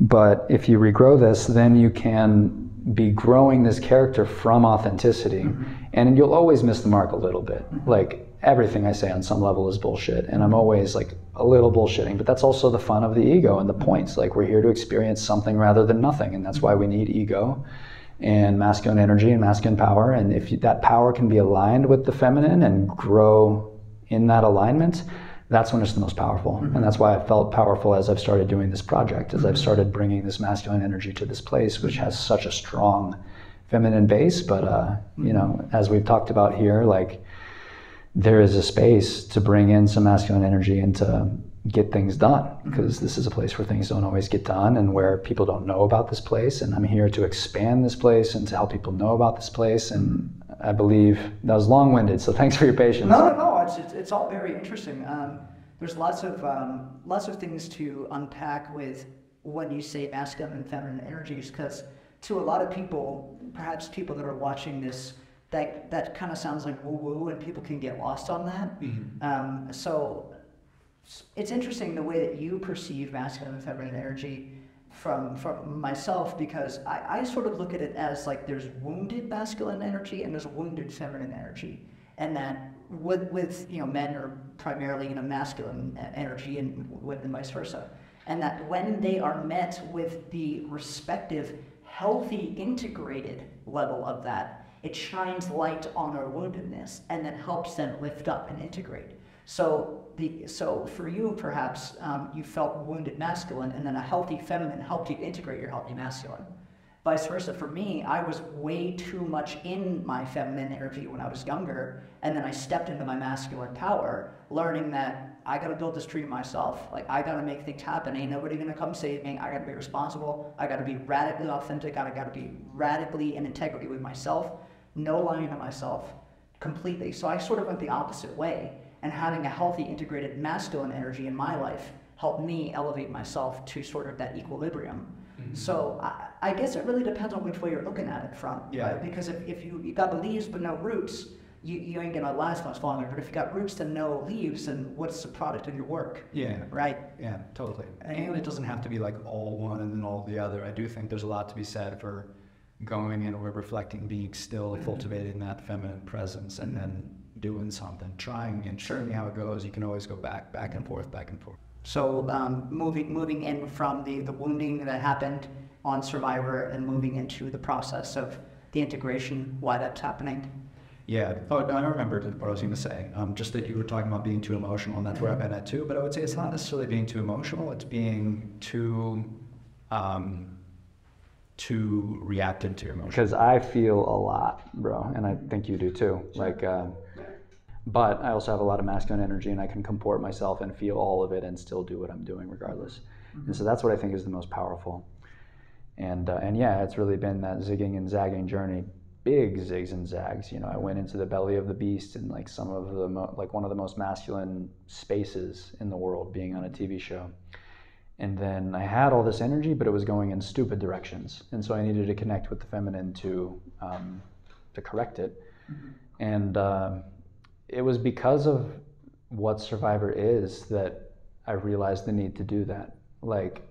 S1: But if you regrow this, then you can be growing this character from authenticity. Mm-hmm. And you'll always miss the mark a little bit. Like everything I say on some level is bullshit. And I'm always like a little bullshitting. But that's also the fun of the ego and the points. Like we're here to experience something rather than nothing. And that's why we need ego and masculine energy and masculine power. And if that power can be aligned with the feminine and grow in that alignment, that's when it's the most powerful. Mm-hmm. And that's why I felt powerful as I've started doing this project, as I've mm-hmm. started bringing this masculine energy to this place, which has such a strong feminine base. But, uh, you know, as we've talked about here, like there is a space to bring in some masculine energy and to get things done because this is a place where things don't always get done and where people don't know about this place and i'm here to expand this place and to help people know about this place and i believe that was long-winded so thanks for your patience.
S2: No no no it's, it's, it's all very interesting. Um, there's lots of um, lots of things to unpack with when you say masculine and feminine energies because to a lot of people perhaps people that are watching this that that kind of sounds like woo woo, and people can get lost on that. Mm-hmm. Um, so it's interesting the way that you perceive masculine and feminine energy from from myself because I, I sort of look at it as like there's wounded masculine energy and there's wounded feminine energy, and that with with you know men are primarily you know masculine energy and women vice versa, and that when they are met with the respective healthy integrated level of that it shines light on our woundedness and then helps them lift up and integrate. So, the, so for you, perhaps um, you felt wounded masculine, and then a healthy feminine helped you integrate your healthy masculine. Vice versa, for me, I was way too much in my feminine energy when I was younger, and then I stepped into my masculine power, learning that I gotta build this tree myself. Like, I gotta make things happen. Ain't nobody gonna come save me. I gotta be responsible. I gotta be radically authentic. I gotta be radically in integrity with myself no lying to myself completely. So I sort of went the opposite way. And having a healthy, integrated masculine energy in my life helped me elevate myself to sort of that equilibrium. Mm-hmm. So I, I, guess it really depends on which way you're looking at it from. Yeah. Right? Because if, if you, you got the leaves but no roots, you, you ain't gonna last much longer. But if you got roots and no leaves, then what's the product of your work?
S1: Yeah.
S2: Right?
S1: Yeah, totally. And it doesn't have to be like all one and then all the other. I do think there's a lot to be said for going in or reflecting, being still, mm-hmm. cultivating that feminine presence, and then doing something, trying and seeing how it goes. You can always go back, back and forth, back and forth.
S2: So um, moving moving in from the, the wounding that happened on Survivor and moving into the process of the integration, why that's happening.
S1: Yeah, oh, I remember what I was going to say. Um, just that you were talking about being too emotional, and that's where I've been at too. But I would say it's not necessarily being too emotional; it's being too um, too reactive to your emotions? Because I feel a lot, bro, and I think you do too. Like, uh, but I also have a lot of masculine energy, and I can comport myself and feel all of it, and still do what I'm doing regardless. Mm-hmm. And so that's what I think is the most powerful. And uh, and yeah, it's really been that zigging and zagging journey. Big zigs and zags. You know, I went into the belly of the beast in like some of the mo- like one of the most masculine spaces in the world, being on a TV show and then I had all this energy, but it was going in stupid directions, and so I needed to connect with the feminine to um, to correct it. Mm-hmm. And uh, it was because of what Survivor is that I realized the need to do that. Like,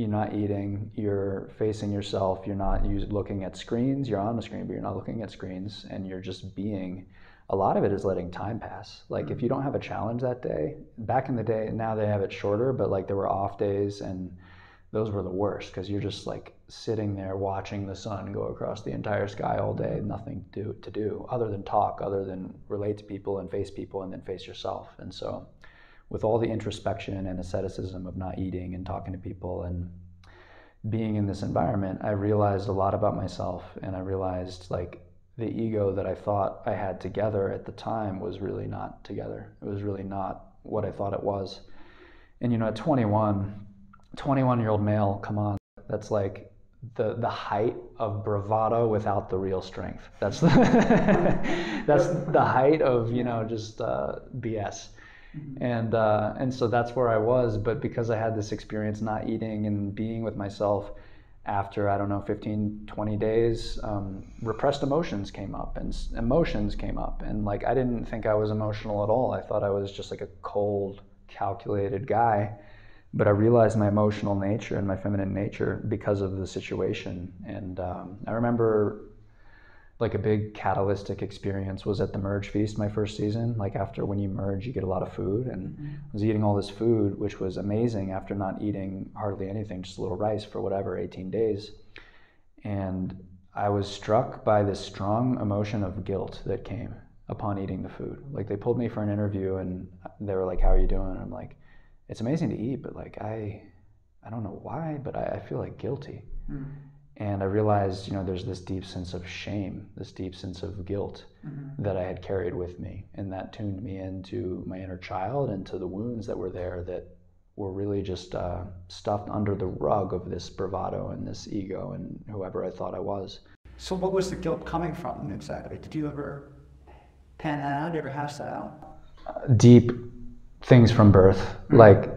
S1: you're not eating, you're facing yourself, you're not looking at screens, you're on the screen, but you're not looking at screens, and you're just being. A lot of it is letting time pass. Like if mm. you don't have a challenge that day, back in the day, now they have it shorter, but like there were off days and those were the worst because you're just like sitting there watching the sun go across the entire sky all day, nothing to do, to do other than talk, other than relate to people and face people and then face yourself. And so, with all the introspection and asceticism of not eating and talking to people and being in this environment, I realized a lot about myself and I realized like the ego that I thought I had together at the time was really not together. It was really not what I thought it was. And you know, at 21, 21 year old male, come on, that's like the the height of bravado without the real strength. That's the [laughs] that's the height of you know just uh, BS. Mm-hmm. And uh, and so that's where I was. But because I had this experience not eating and being with myself, after I don't know 15, 20 days, um, repressed emotions came up and emotions came up, and like I didn't think I was emotional at all. I thought I was just like a cold, calculated guy but I realized my emotional nature and my feminine nature because of the situation. And um, I remember like a big catalytic experience was at the merge feast my first season like after when you merge you get a lot of food and mm-hmm. i was eating all this food which was amazing after not eating hardly anything just a little rice for whatever 18 days and i was struck by this strong emotion of guilt that came upon eating the food like they pulled me for an interview and they were like how are you doing and i'm like it's amazing to eat, but like I, I don't know why, but I, I feel like guilty. Mm. And I realized, you know, there's this deep sense of shame, this deep sense of guilt mm-hmm. that I had carried with me. And that tuned me into my inner child and to the wounds that were there that were really just uh, stuffed under the rug of this bravado and this ego and whoever I thought I was.
S2: So, what was the guilt coming from exactly? Did you ever pan that out? Did you ever hash that out?
S1: Uh, deep things from birth. Mm-hmm. Like,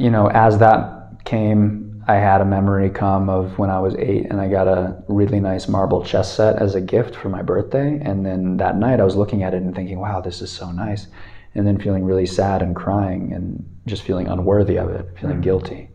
S1: you know, as that came, I had a memory come of when I was eight and I got a really nice marble chess set as a gift for my birthday. And then that night I was looking at it and thinking, wow, this is so nice. And then feeling really sad and crying and just feeling unworthy of it, feeling mm-hmm. guilty.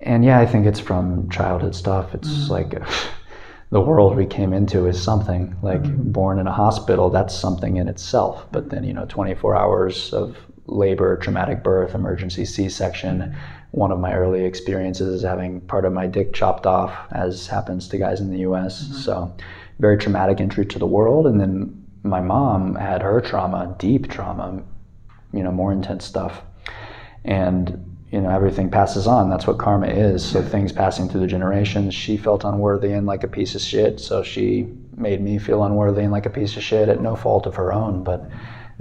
S1: And yeah, I think it's from childhood stuff. It's mm-hmm. like [laughs] the world we came into is something like mm-hmm. born in a hospital, that's something in itself. But then, you know, 24 hours of labor, traumatic birth, emergency C section. One of my early experiences is having part of my dick chopped off, as happens to guys in the US. Mm-hmm. So, very traumatic entry to the world. And then my mom had her trauma, deep trauma, you know, more intense stuff. And you know everything passes on that's what karma is so things passing through the generations she felt unworthy and like a piece of shit so she made me feel unworthy and like a piece of shit at no fault of her own but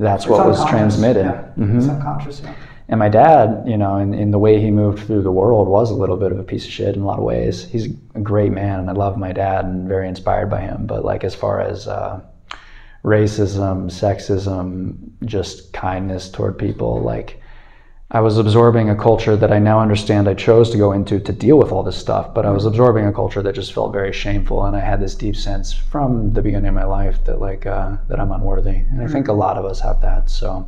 S1: that's it's what was transmitted.
S2: Yeah. Mm-hmm. It's unconscious, yeah.
S1: And my dad, you know, in, in the way he moved through the world was a little bit of a piece of shit in a lot of ways. He's a great man and I love my dad and very inspired by him. But like as far as uh, racism, sexism, just kindness toward people, like I was absorbing a culture that I now understand I chose to go into to deal with all this stuff, but I was absorbing a culture that just felt very shameful, and I had this deep sense from the beginning of my life that like uh, that I'm unworthy, and I think a lot of us have that. So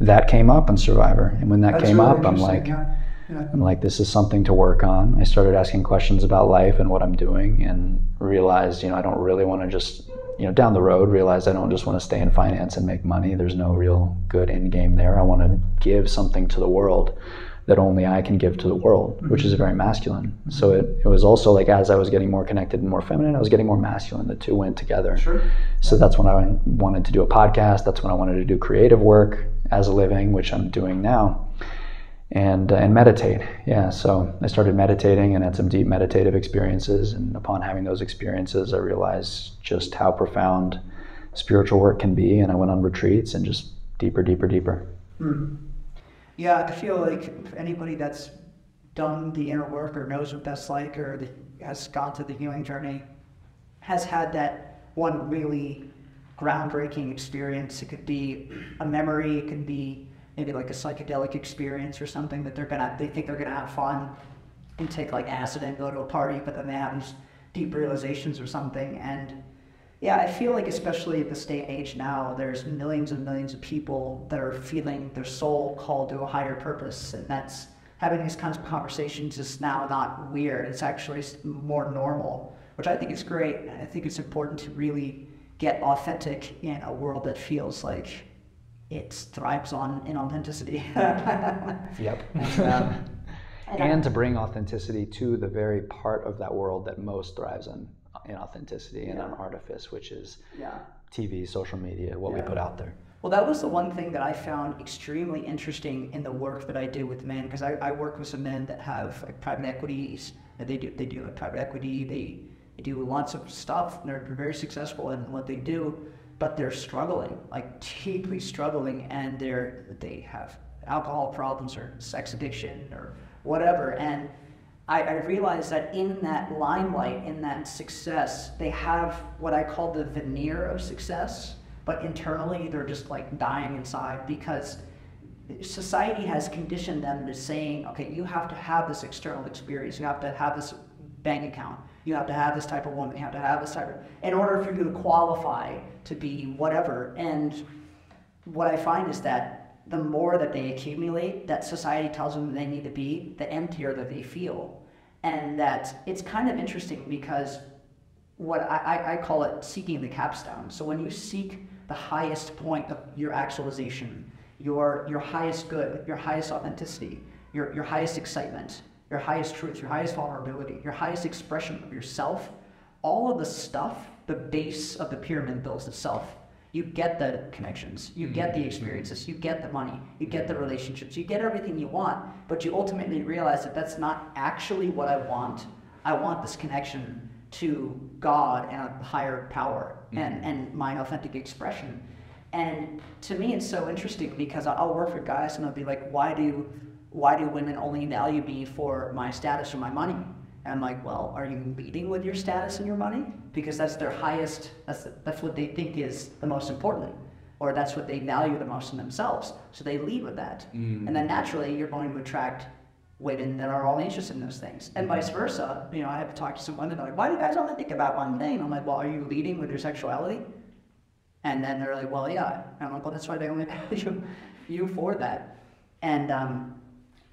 S1: that came up on Survivor, and when that That's came really up, I'm like. Yeah. Yeah. I'm like, this is something to work on. I started asking questions about life and what I'm doing, and realized, you know, I don't really want to just you know, down the road, realize I don't just want to stay in finance and make money. There's no real good end game there. I want to give something to the world that only I can give to the world, mm-hmm. which is very masculine. Mm-hmm. So it, it was also like as I was getting more connected and more feminine, I was getting more masculine. The two went together.
S2: Sure.
S1: So that's when I wanted to do a podcast. That's when I wanted to do creative work as a living, which I'm doing now and uh, and meditate. Yeah, so I started meditating and had some deep meditative experiences. And upon having those experiences, I realized just how profound spiritual work can be. And I went on retreats and just deeper, deeper, deeper.
S2: Mm. Yeah, I feel like anybody that's done the inner work or knows what that's like or the, has gone to the healing journey has had that one really groundbreaking experience. It could be a memory, it could be maybe like a psychedelic experience or something that they're gonna they think they're gonna have fun and take like acid and go to a party, but then they have these deep realizations or something. And yeah, I feel like especially at this day and age now, there's millions and millions of people that are feeling their soul called to a higher purpose, and that's having these kinds of conversations is now not weird. It's actually more normal, which I think is great. I think it's important to really get authentic in a world that feels like it thrives on inauthenticity. [laughs]
S1: Yep. [laughs]
S2: um, [laughs] and
S1: and to bring authenticity to the very part of that world that most thrives on in inauthenticity and on artifice, which is
S2: yeah.
S1: TV, social media, what we put out there.
S2: Well, that was the one thing that I found extremely interesting in the work that I do with men, because I, I work with some men that have like, private equities. And they do they do like, private equity. They, they do lots of stuff. And they're very successful in what they do, but they're struggling, like deeply struggling, and they're they have alcohol problems or sex addiction or whatever. And I, I realized that in that limelight, in that success, they have what I call the veneer of success, but internally they're just like dying inside because society has conditioned them to saying, okay, you have to have this external experience, you have to have this bank account, you have to have this type of woman, you have to have this type of, in order for you to qualify to be whatever. And what I find is that the more that they accumulate, that society tells them they need to be, the emptier that they feel. And that it's kind of interesting because what I, I, call it seeking the capstone. So when you seek the highest point of your actualization, your, your highest good, your highest authenticity, your, your highest excitement, your highest truth, your highest vulnerability, your highest expression of yourself, all of the stuff, the base of the pyramid builds itself. You get the connections, you get the mm-hmm. experiences, you get the money, you get the relationships, you get everything you want, but you ultimately realize that that's not actually what I want. I want this connection to God and a higher power and, mm-hmm. and my authentic expression. And to me, it's so interesting because I'll work with guys and I'll be like, why do, why do women only value me for my status or my money? And I'm like, well, are you leading with your status and your money? Because that's their highest, that's, that's what they think is the most important. Or that's what they value the most in themselves. So they lead with that. And then naturally, you're going to attract women that are all interested in those things. And vice versa. You know, I have talked to some women like, why do you guys only think about one thing? I'm like, well, are you leading with your sexuality? And then they're like, well, yeah. And I'm like, well, that's why they only [laughs] value you for that. And um,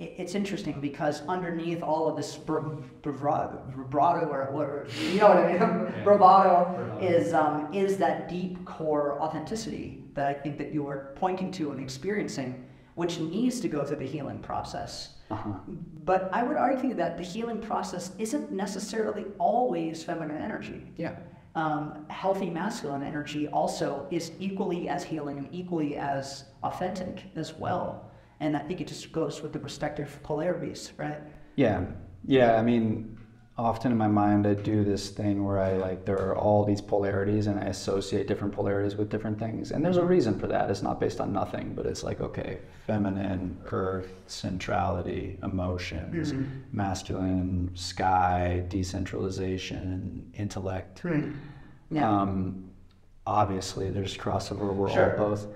S2: it's interesting because underneath all of this bravado, bravado or, or you know what I mean, [laughs] bravado is um, is that deep core authenticity that I think that you are pointing to and experiencing, which needs to go through the healing process.
S1: Uh-huh.
S2: But I would argue that the healing process isn't necessarily always feminine energy
S1: Yeah.
S2: um, healthy masculine energy also is equally as healing and equally as authentic as well. And I think it just goes with the respective polarities, right?
S1: Yeah, yeah. I mean, often in my mind, I do this thing where I like there are all these polarities, and I associate different polarities with different things. And there's a reason for that. It's not based on nothing, but it's like okay, feminine, earth, centrality, emotions, masculine, sky, decentralization, intellect. Right.
S2: Yeah.
S1: Um, obviously, there's crossover. We're
S2: Sure.
S1: all both,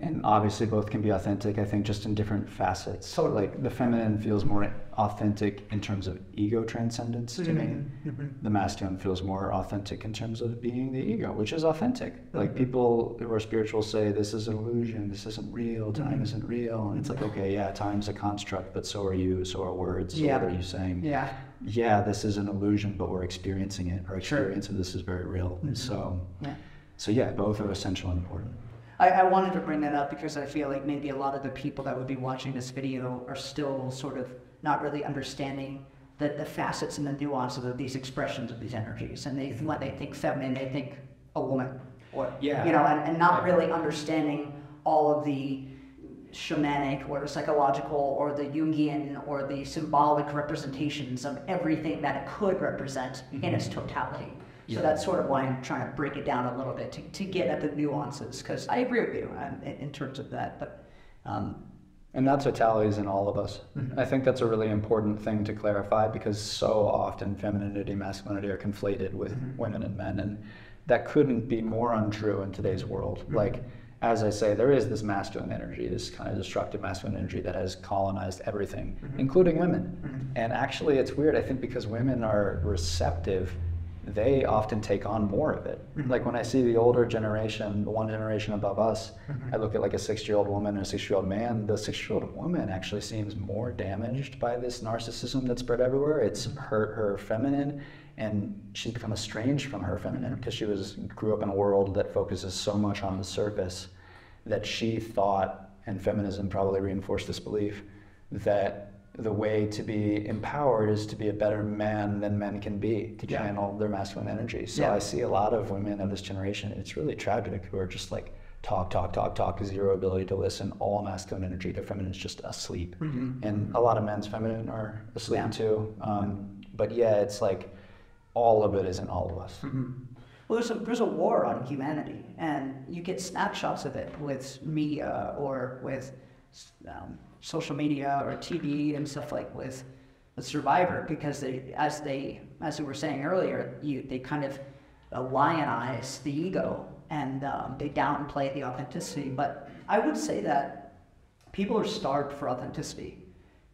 S1: and obviously both can be authentic. I think just in different facets. So like the feminine feels more authentic in terms of ego transcendence to me. Mm-hmm. Mm-hmm. The masculine feels more authentic in terms of being the ego, which is authentic. Mm-hmm. Like people who are spiritual say this is an illusion, this isn't real, time isn't real, and it's like okay, yeah, time's a construct, but so are you, so are words. So
S2: Yeah.
S1: what are you saying?
S2: yeah.
S1: yeah, this is an illusion, but we're experiencing it. Our
S2: Sure.
S1: experience of this is very real. So,
S2: Yeah.
S1: so yeah, both are essential and important.
S2: I, I wanted to bring that up because I feel like maybe a lot of the people that would be watching this video are still sort of not really understanding the, the facets and the nuances of these expressions of these energies. And they, when they think feminine, they think a woman. Or,
S1: Yeah.
S2: you know, and, and not really understanding all of the shamanic or the psychological or the Jungian or the symbolic representations of everything that it could represent in its mm-hmm. totality. So
S1: Yeah.
S2: that's sort of why I'm trying to break it down a little bit to, to get at the nuances, because I agree with you um, in, in terms of that. But um,
S1: And that totality is in all of us.
S2: Mhm.
S1: I think that's a really important thing to clarify because so often femininity and masculinity are conflated with
S2: Mhm.
S1: women and men. And that couldn't be more untrue in today's world.
S2: Mhm.
S1: Like, as I say, there is this masculine energy, this kind of destructive masculine energy that has colonized everything,
S2: Mhm.
S1: including women.
S2: Mhm.
S1: And actually, it's weird, I think, because women are receptive, they often take on more of it. Mm-hmm. Like when I see the older generation, the one generation above us, mm-hmm. I look at like a six year old woman and a six year old man. The six year old woman actually seems more damaged by this narcissism that's spread everywhere. It's mm-hmm. hurt her feminine and she's become estranged from her feminine because she was grew up in a world that focuses so much on the surface that she thought, and feminism probably reinforced this belief, that the way to be empowered is to be a better man than men can be, to
S2: Yeah.
S1: channel their masculine energy. So
S2: Yeah.
S1: I see a lot of women of this generation, it's really tragic, who are just like talk, talk, talk, talk, zero ability to listen, all masculine energy. Their feminine is just asleep. And a lot of men's feminine are asleep
S2: Yeah.
S1: too. Um, but yeah, it's like all of it isn't all of us.
S2: Well, there's a, there's a war on humanity, and you get snapshots of it with media or with um, social media or TV and stuff like with the Survivor, because they, as they, as we were saying earlier, you they kind of lionize the ego and um, they downplay the authenticity. But I would say that people are starved for authenticity.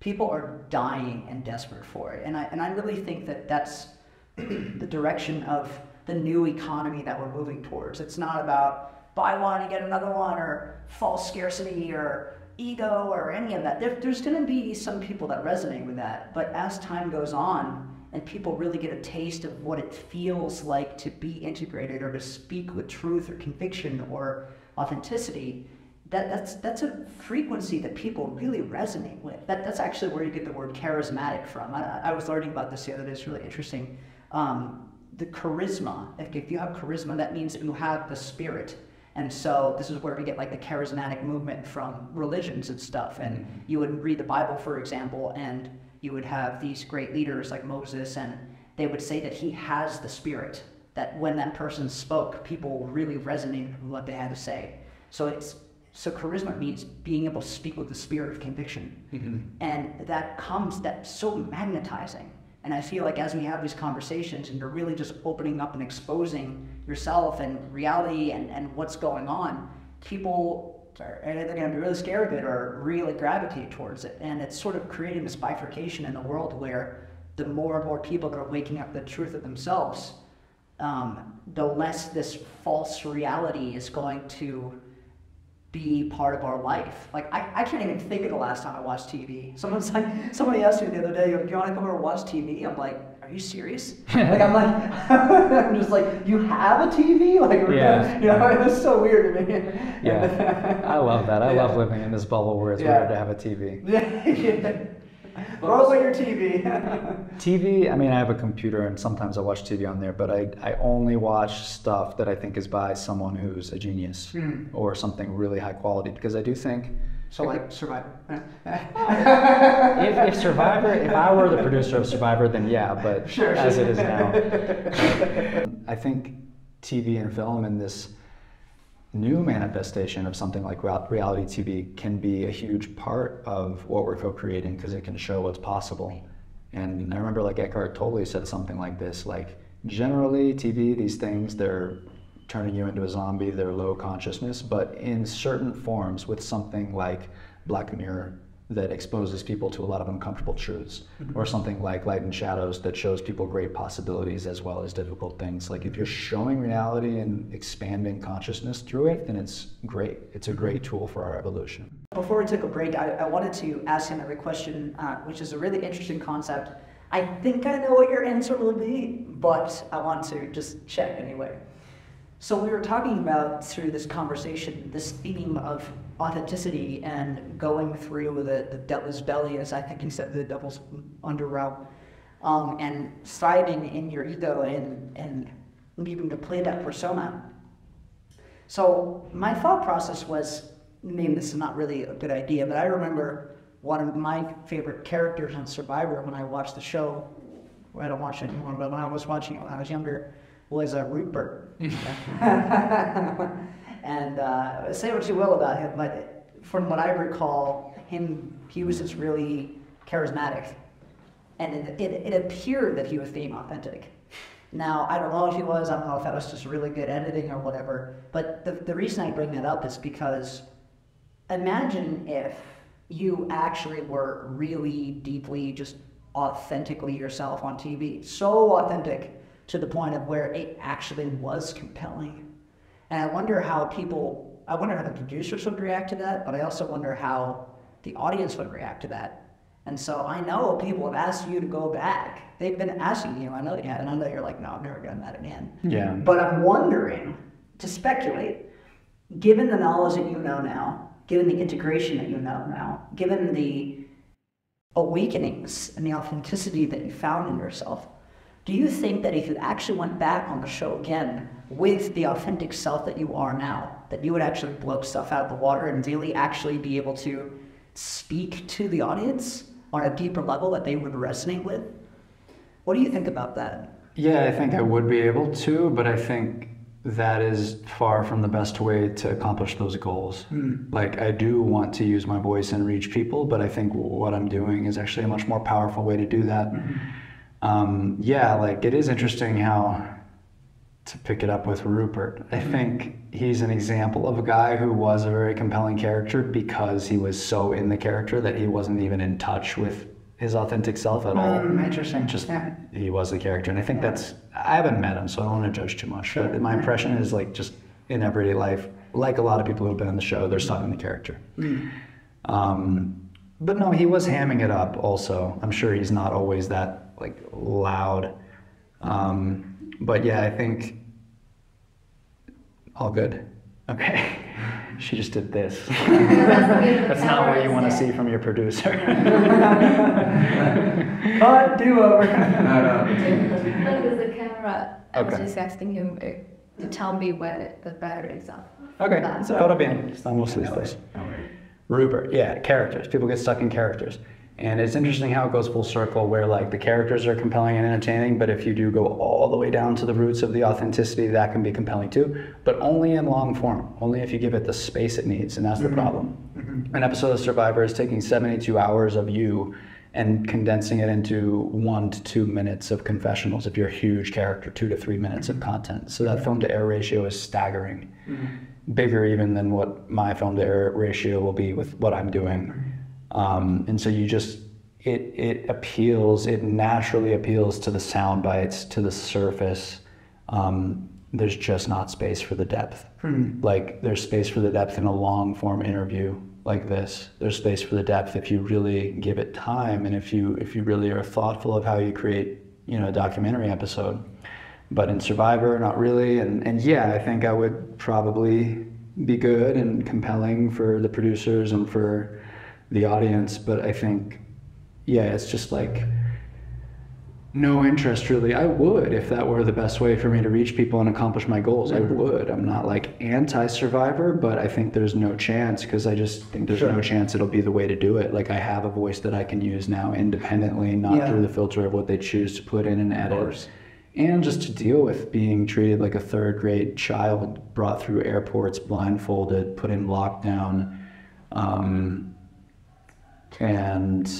S2: People are dying and desperate for it, and I and I really think that that's [clears throat] the direction of the new economy that we're moving towards. It's not about buy one and get another one or false scarcity or ego or any of that. There, there's going to be some people that resonate with that, but as time goes on and people really get a taste of what it feels like to be integrated or to speak with truth or conviction or authenticity, that, that's that's a frequency that people really resonate with. That, that's actually where you get the word charismatic from. I, I was learning about this the other day. It's really interesting. Um, the charisma. If, if you have charisma, that means you have the spirit. And so this is where we get like the charismatic movement from religions and stuff. And mm-hmm. you would read the Bible, for example, and you would have these great leaders like Moses, and they would say that he has the spirit. That when that person spoke, people really resonated with what they had to say. So it's so charisma means being able to speak with the spirit of conviction, mm-hmm. and that comes that's so magnetizing. And I feel like as we have these conversations and you're really just opening up and exposing yourself and reality and, and what's going on, people are either going to be really scared of it or really gravitate towards it. And it's sort of creating this bifurcation in the world where the more and more people that are waking up the truth of themselves, um, the less this false reality is going to be part of our life. Like I, I can't even think of the last time I watched TV. Someone's like, somebody asked me the other day, "Do you want to come over and watch TV?" I'm like, "Are you serious?" like I'm like, [laughs] I'm just like, "You have a TV?" Like,
S1: Yeah.
S2: you know, it's so weird to me.
S1: Yeah, I love that. I [laughs]
S2: Yeah.
S1: love living in this bubble where it's
S2: Yeah.
S1: weird to have a TV. [laughs]
S2: yeah. [laughs] Throw away your TV. [laughs]
S1: TV, I mean, I have a computer and sometimes I watch TV on there, but I, I only watch stuff that I think is by someone who's a genius
S2: Hmm.
S1: or something really high quality because I do think.
S2: so like Survivor. [laughs]
S1: If, if Survivor, if I were the producer of Survivor, then yeah, but
S2: Sure,
S1: as
S2: sure.
S1: it is now. I think TV and film and this new manifestation of something like reality TV can be a huge part of what we're co-creating because it can show what's possible. And I remember like Eckhart Tolle said something like this, like generally TV, these things, they're turning you into a zombie, they're low consciousness, but in certain forms with something like Black Mirror that exposes people to a lot of uncomfortable truths, or something like Light and Shadows that shows people great possibilities as well as difficult things. Like if you're showing reality and expanding consciousness through it, then it's great. It's a great tool for our evolution.
S2: Before we took a break, I, I wanted to ask him every question, uh, which is a really interesting concept. I think I know what your answer will be, but I want to just check anyway. So we were talking about through this conversation this theme of authenticity and going through the, the devil's belly, as I think he said, the devil's underrow, um, and thriving in your ego and, and needing to play that persona. So my thought process was, maybe this is not really a good idea, but I remember one of my favorite characters on Survivor when I watched the show. I don't watch it anymore, but when I was watching it when I was younger, was a Rupert. [laughs] [laughs] and uh, say what you will about him, but from what I recall, him he was just really charismatic, and it, it, it appeared that he was being authentic. Now, I don't know if he was, I don't know if that was just really good editing or whatever, but the, the reason I bring that up is because imagine if you actually were really deeply just authentically yourself on TV. So authentic to the point of where it actually was compelling. And I wonder how people, I wonder how the producers would react to that, but I also wonder how the audience would react to that. And so I know people have asked you to go back. They've been asking you, I know you have, and I know you're like, no, I've never doing that again.
S1: Yeah.
S2: But I'm wondering, to speculate, given the knowledge that you know now, given the integration that you know now, given the awakenings and the authenticity that you found in yourself, do you think that if you actually went back on the show again with the authentic self that you are now, that you would actually blow stuff out of the water and really actually be able to speak to the audience on a deeper level that they would resonate with? What do you think about that?
S1: Yeah, I think I would be able to, but I think that is far from the best way to accomplish those goals.
S2: Hmm.
S1: Like, I do want to use my voice and reach people, but I think what I'm doing is actually a much more powerful way to do that.
S2: Mm-hmm.
S1: Um, yeah, like, it is interesting how to pick it up with Rupert. I
S2: Mm-hmm.
S1: think he's an example of a guy who was a very compelling character because he was so in the character that he wasn't even in touch with his authentic self at all.
S2: Mm, interesting.
S1: Just
S2: Yeah.
S1: he was the character, and I think that's. I haven't met him, so I don't want to judge too much. But my impression is like just in everyday life, like a lot of people who've been on the show, they're stuck in the character. Um, but no, he was hamming it up. Also, I'm sure he's not always that like loud. Um, but yeah, I think all good. Okay, [laughs] she just did this. [laughs] That's not what you want to see from your producer.
S2: Cut, do over.
S1: no, no.
S3: Look at the camera. I was
S1: Okay.
S3: just asking him uh, to tell me where the batteries are.
S1: Okay,
S3: That's
S1: todo bien. Estamos listos. Rupert, yeah, characters. People get stuck in characters. And it's interesting how it goes full circle where like the characters are compelling and entertaining, but if you do go all the way down to the roots of the authenticity, that can be compelling too, but only in long form, only if you give it the space it needs, and that's the mm-hmm. problem. Mm-hmm. An episode of Survivor is taking 72 hours of you and condensing it into one to two minutes of confessionals if you're a huge character, two to three minutes of mm-hmm. content. So that film to air ratio is staggering, bigger even than what my film to air ratio will be with what I'm doing. Um, and so you just, it, it appeals, it naturally appeals to the sound bites, to the surface. Um, there's just not space for the depth. Like there's space for the depth in a long form interview like this. There's space for the depth if you really give it time and if you if you really are thoughtful of how you create, you know, a documentary episode. But in Survivor, not really. And and yeah, I think I would probably be good and compelling for the producers and for the audience. But I think, yeah, it's just like no interest really. I would if that were the best way for me to reach people and accomplish my goals. I would. I'm not like anti-survivor, but I think there's no chance because I just think there's no chance it'll be the way to do it. Like I have a voice that I can use now independently, not
S2: Yeah.
S1: through the filter of what they choose to put in and edit. And just to deal with being treated like a third grade child, brought through airports blindfolded, put in lockdown, um, and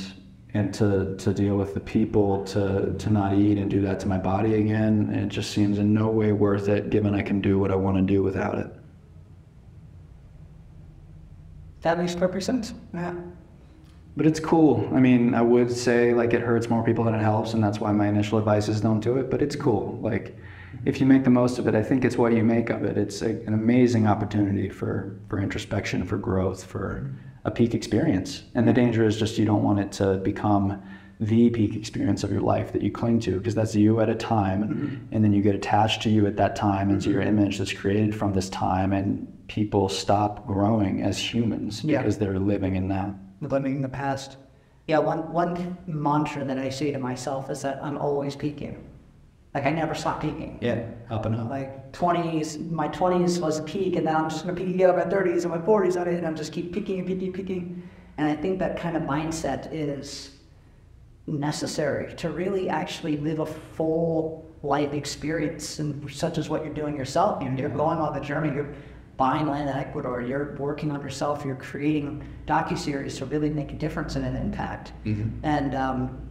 S1: and to, to deal with the people to, to not eat and do that to my body again. It just seems in no way worth it given i can do what i want to do without it.
S2: That makes perfect sense. Yeah.
S1: but it's cool. I mean i would say like it hurts more people than it helps and that's why my initial advice is don't do it but it's cool. Like if you make the most of it i think it's what you make of it. It's a, an amazing opportunity for for introspection for growth for a peak experience and the danger is just you don't want it to become the peak experience of your life that you cling to because that's you at a time mm-hmm. and then you get attached to you at that time and to your mm-hmm. image that's created from this time and people stop growing as humans
S2: Yeah.
S1: because they're living in that
S2: living in the past. Yeah, one, one mantra that I say to myself is that I'm always peaking. Like I never stop peaking.
S1: yeah up and up
S2: Like 20s, my 20s was a peak, and then I'm just gonna peak again my 30s and my 40s on it, and I'm just keep peaking and peaking, peaking. And I think that kind of mindset is necessary to really actually live a full life experience, and such as what you're doing yourself. You know, you're going on the journey. You're buying land in Ecuador. You're working on yourself. You're creating docu-series to really make a difference and an impact. And um,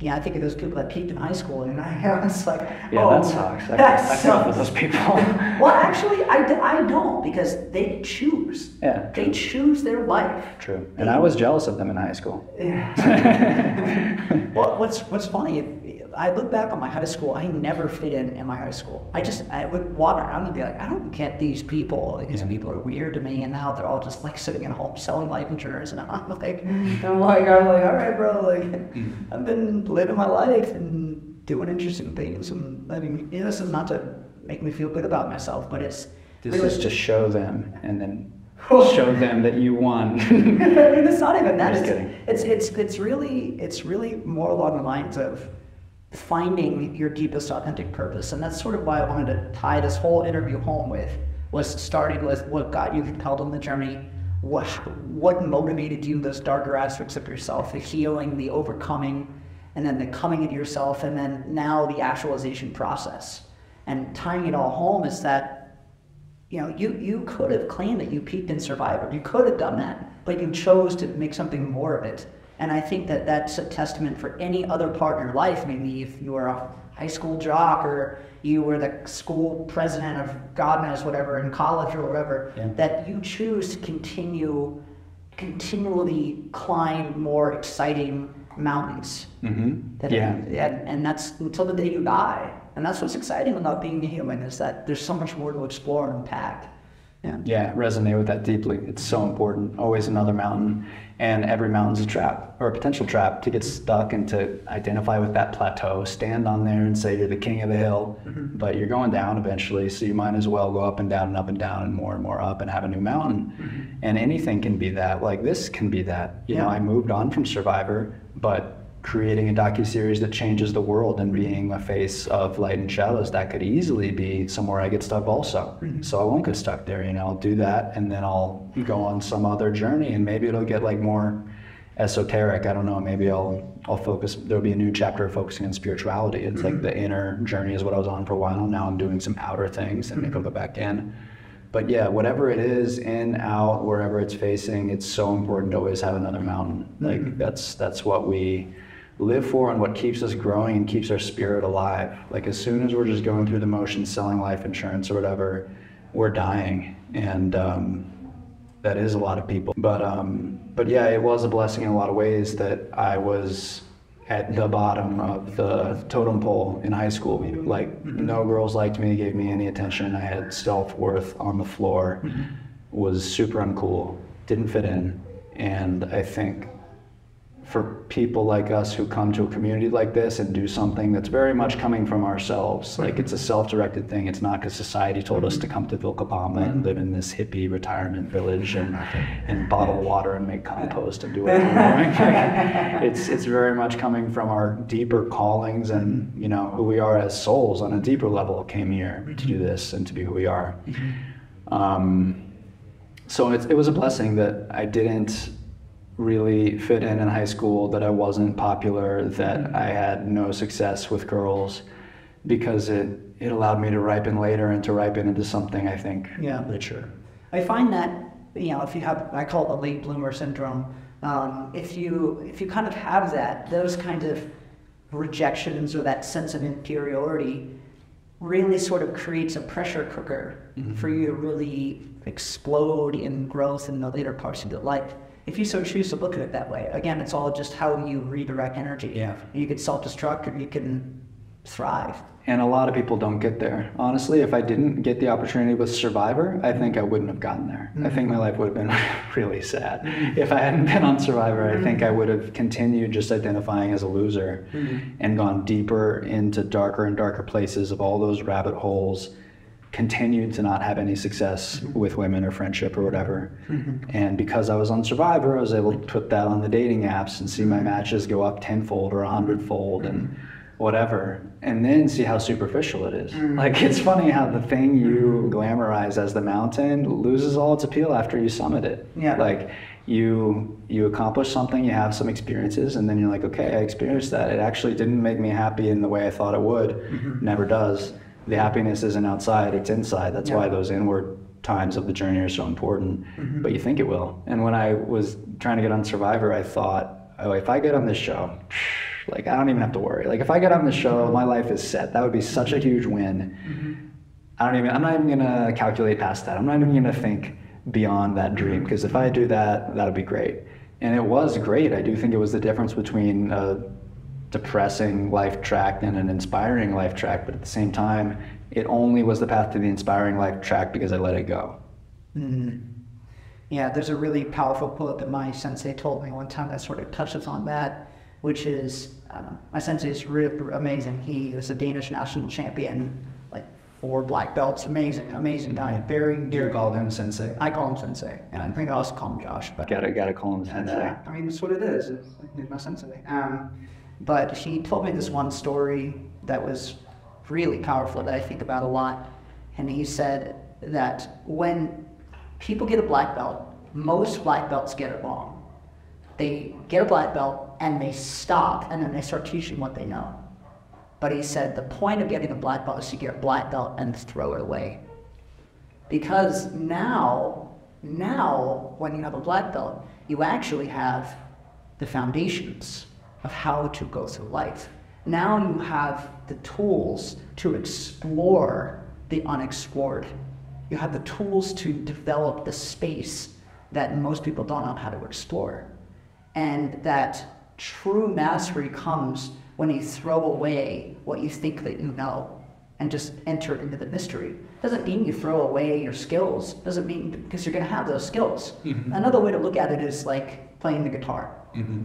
S2: yeah, I think of those people that peaked in high school, and I [laughs] was like,
S1: Yeah,
S2: oh,
S1: that sucks. I,
S2: that
S1: I for
S2: sucks.
S1: those people. [laughs]
S2: Well, actually, I, I don't because they choose.
S1: Yeah,
S2: They choose their life.
S1: True. And I was jealous of them in high school. Yeah. [laughs]
S2: well, what's what's funny? I look back on my high school. I never fit in in my high school. I just I would walk around and be like, I don't get these people. These
S1: Yeah.
S2: people are weird to me. And now they're all just like sitting at home selling life insurance. And [laughs] I'm like, [laughs] mm-hmm. I'm like, I'm like, all right, bro. Like, mm-hmm. I've been living my life and doing interesting things. And I mean, you know, this is not to make me feel good about myself, but it's
S1: This
S2: really-
S1: is to show them and then show them that you won. [laughs]
S2: I mean, it's not even that. It's, it's it's it's really it's really more along the lines of finding your deepest authentic purpose, and that's sort of why I wanted to tie this whole interview home with was starting with what got you compelled on the journey, what what motivated you, those darker aspects of yourself, the healing, the overcoming, and then the coming into yourself, and then now the actualization process. And tying it all home is that you know, you, you could have claimed that you peaked in Survivor. You could have done that, but you chose to make something more of it. And I think that that's a testament for any other part in your life. Maybe if you were a high school jock or you were the school president of God knows whatever in college or whatever,
S1: Yeah.
S2: that you choose to continue, continually climb more exciting mountains.
S1: hmm
S2: That
S1: Yeah.
S2: and, and that's until the day you die. And that's what's exciting about being a human is that there's so much more to explore and unpack. Yeah.
S1: Yeah, resonate with that deeply. It's so important. Always another mountain, and every mountain's a trap or a potential trap to get stuck and to identify with that plateau. Stand on there and say you're the king of the hill, mm-hmm. but you're going down eventually. So you might as well go up and down and up and down and more and more up and have a new mountain. Mm-hmm. And anything can be that. Like this can be that. You know, I moved on from Survivor, but creating a docu-series that changes the world and being a face of light and shadows that could easily be somewhere i get stuck also. Mm-hmm. So i won't get stuck there you know i'll do that and then i'll go on some other journey and maybe it'll get like more esoteric i don't know maybe i'll i'll focus there'll be a new chapter focusing on spirituality. It's like mm-hmm. the inner journey is what i was on for a while now i'm doing some outer things and maybe i'll mm-hmm. go back in. But yeah, whatever it is, in, out, wherever it's facing, it's so important to always have another mountain. Like that's that's what we live for and what keeps us growing and keeps our spirit alive. Like as soon as we're just going through the motions, selling life insurance or whatever, we're dying, and um, that is a lot of people. But um, but yeah, it was a blessing in a lot of ways that I was at the bottom of the totem pole in high school. Like no girls liked me, gave me any attention. I had self worth on the floor. Was super uncool. Didn't fit in, and I think for people like us who come to a community like this and do something that's very much coming from ourselves. Like it's a self-directed thing. It's not because society told us to come to Vilcabamba and live in this hippie retirement village and, and bottle water and make compost and do whatever we're doing. [laughs] Like, it's it's very much coming from our deeper callings and you know who we are as souls on a deeper level came here to do this and to be who we are. Um, so it, it was a blessing that I didn't really fit in in high school, that I wasn't popular, that I had no success with girls, because it, it allowed me to ripen later and to ripen into something I think
S2: Yeah.
S1: richer.
S2: I find that you know if you have I call it the late bloomer syndrome. Um, if you if you kind of have that those kind of rejections or that sense of inferiority really sort of creates a pressure cooker for you to really explode in growth in the later parts of your life. If you so choose to look at it that way, again, it's all just how you redirect energy.
S1: Yeah.
S2: You can self-destruct or you can thrive.
S1: And a lot of people don't get there. Honestly, if I didn't get the opportunity with Survivor, I think I wouldn't have gotten there. I think mm-hmm. my life would have been [laughs] really sad. If I hadn't been on Survivor, I think I mm-hmm. would have continued just identifying as a loser mm-hmm. and gone deeper into darker and darker places of all those rabbit holes, continued to not have any success with women or friendship or whatever. Mm-hmm. And because I was on Survivor, I was able to put that on the dating apps and see my matches go up tenfold or a hundredfold and mm-hmm. whatever, and then see how superficial it is. Mm-hmm. Like it's funny how the thing you glamorize as the mountain loses all its appeal after you summit it.
S2: Yeah.
S1: Like you you accomplish something, you have some experiences, and then you're like, okay, I experienced that. It actually didn't make me happy in the way I thought it would. Never does. The happiness isn't outside; it's inside. That's why those inward times of the journey are so important. Mm-hmm. But you think it will. And when I was trying to get on Survivor, I thought, oh, if I get on this show, [sighs] like I don't even have to worry. Like if I get on the show, my life is set. That would be such a huge win. Mm-hmm. I don't even. I'm not even gonna calculate past that. I'm not even gonna think beyond that dream mm-hmm. because if I do that, that would be great. And it was great. I do think it was the difference between a depressing life track than an inspiring life track, but at the same time, it only was the path to the inspiring life track because I let it go.
S2: Mm. Yeah, there's a really powerful quote that my sensei told me one time that sort of touches on that, which is um, my sensei is really amazing. He was a Danish national champion, like four black belts. Amazing, amazing guy. Very,
S1: You
S2: very.
S1: call him sensei.
S2: I call him sensei, and I think I also call him Josh. But
S1: Gotta gotta call him
S2: and,
S1: sensei.
S2: uh, I mean, that's what it is. It's, it's my sensei. Um, but he told me this one story that was really powerful that I think about a lot. And he said that when people get a black belt, most black belts get it wrong. They get a black belt and they stop and then they start teaching what they know. But he said the point of getting a black belt is to get a black belt and throw it away. Because now, now, when you have a black belt, you actually have the foundations of how to go through life. Now you have the tools to explore the unexplored. You have the tools to develop the space that most people don't know how to explore. And that true mastery comes when you throw away what you think that you know and just enter into the mystery. Doesn't mean you throw away your skills. Doesn't mean because you're going to have those skills. Mm-hmm. Another way to look at it is like playing the guitar. Mm-hmm.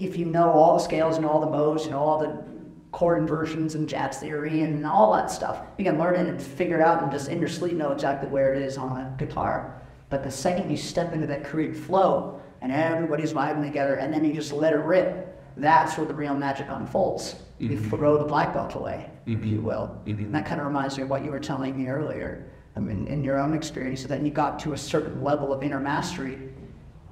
S2: If you know all the scales and all the modes, you know all the chord inversions and jazz theory and all that stuff, you can learn it and figure it out and just in your sleep know exactly where it is on a guitar. But the second you step into that creative flow and everybody's vibing together and then you just let it rip, that's where the real magic unfolds. You mm-hmm. throw the black belt away, if you mm-hmm. will. Mm-hmm. And that kind of reminds me of what you were telling me earlier. I mean, in your own experience, that you got to a certain level of inner mastery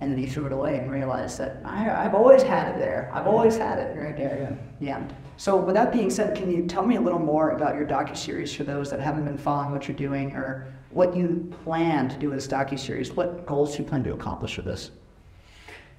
S2: and then he threw it away and realized that I, I've always had it there. I've always had it right there. Yeah. So with that being said, can you tell me a little more about your docu-series for those that haven't been following what you're doing or what you plan to do with this docu-series? What goals do you plan to accomplish with this?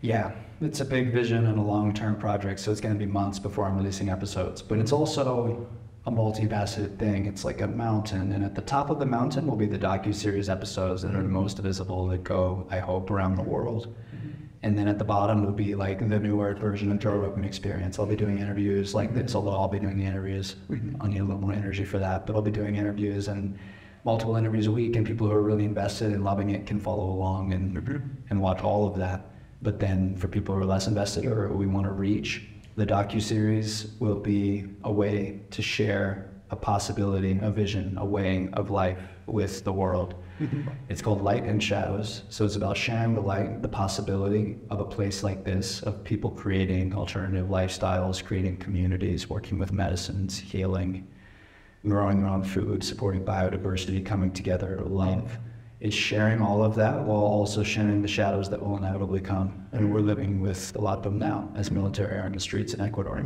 S1: Yeah, it's a big vision and a long-term project, so it's going to be months before I'm releasing episodes. But it's also a multifaceted thing. It's like a mountain, and at the top of the mountain will be the docu-series episodes that are the most visible that go, I hope, around the world. Mm-hmm. And then at the bottom will be like the newer version of Joe Rogan Experience. I'll be doing interviews like this, although I'll be doing the interviews. I'll need a little more energy for that, but I'll be doing interviews and multiple interviews a week, and people who are really invested and loving it can follow along and mm-hmm. and watch all of that. But then for people who are less invested or who we want to reach, the docu series will be a way to share a possibility, a vision, a way of life with the world. It's called Light and Shadows. So it's about sharing the light, the possibility of a place like this, of people creating alternative lifestyles, creating communities, working with medicines, healing, growing their own food, supporting biodiversity, coming together, love. It's sharing all of that while also sharing the shadows that will inevitably come. And we're living with a lot of them now as military are in the streets in Ecuador.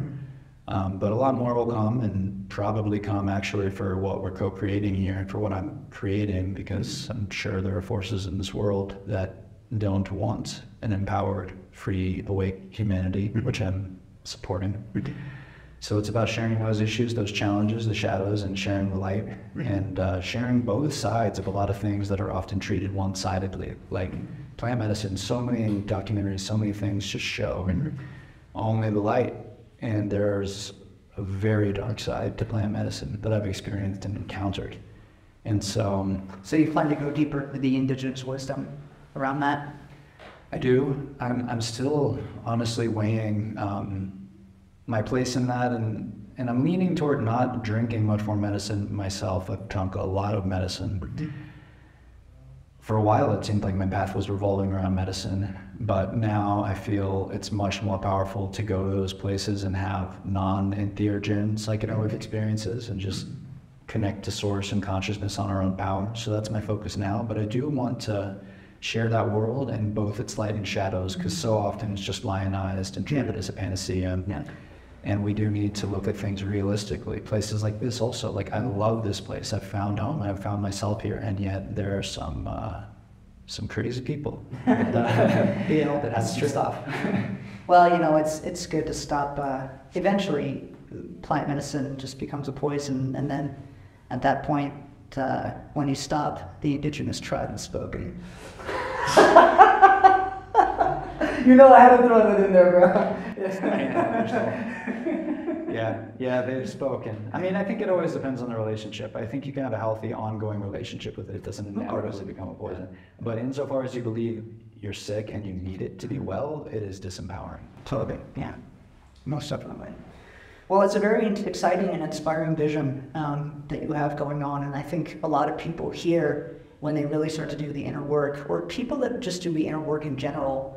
S1: Um, but a lot more will come and probably come actually for what we're co creating here and for what I'm creating because I'm sure there are forces in this world that don't want an empowered, free, awake humanity, which I'm supporting. So it's about sharing those issues, those challenges, the shadows, and sharing the light, and uh, sharing both sides of a lot of things that are often treated one-sidedly, like plant medicine. So many documentaries, so many things just show only the light, and there's a very dark side to plant medicine that I've experienced and encountered. And so um,
S2: So you plan to go deeper into the indigenous wisdom around that?
S1: I do. I'm, I'm still honestly weighing um, my place in that, and, and I'm leaning toward not drinking much more medicine myself. I've drunk a lot of medicine. For a while, it seemed like my path was revolving around medicine, but now I feel it's much more powerful to go to those places and have non-entheogen psychedelic mm-hmm. experiences and just connect to source and consciousness on our own power. So that's my focus now. But I do want to share that world and both its light and shadows because mm-hmm. so often it's just lionized and treated as a panacea.
S2: Yeah.
S1: And we do need to look at things realistically. Places like this also, like I love this place. I've found home. I've found myself here, and yet there are some uh, some crazy people. [laughs] And, uh, [laughs]
S2: You know,
S1: that has to stop.
S2: Well, you know, it's it's good to stop. Uh, eventually, plant medicine just becomes a poison, and then at that point, uh, when you stop, the indigenous tribe has spoken. [laughs] you know, I had to throw that in there, bro. [laughs]
S1: yeah, yeah, they've spoken. I mean, I think it always depends on the relationship. I think you can have a healthy, ongoing relationship with it. It doesn't inevitably become a poison. But insofar as you believe you're sick and you need it to be well, it is disempowering.
S2: Totally, yeah, most definitely. Well, it's a very exciting and inspiring vision um, that you have going on, and I think a lot of people here, when they really start to do the inner work, or people that just do the inner work in general,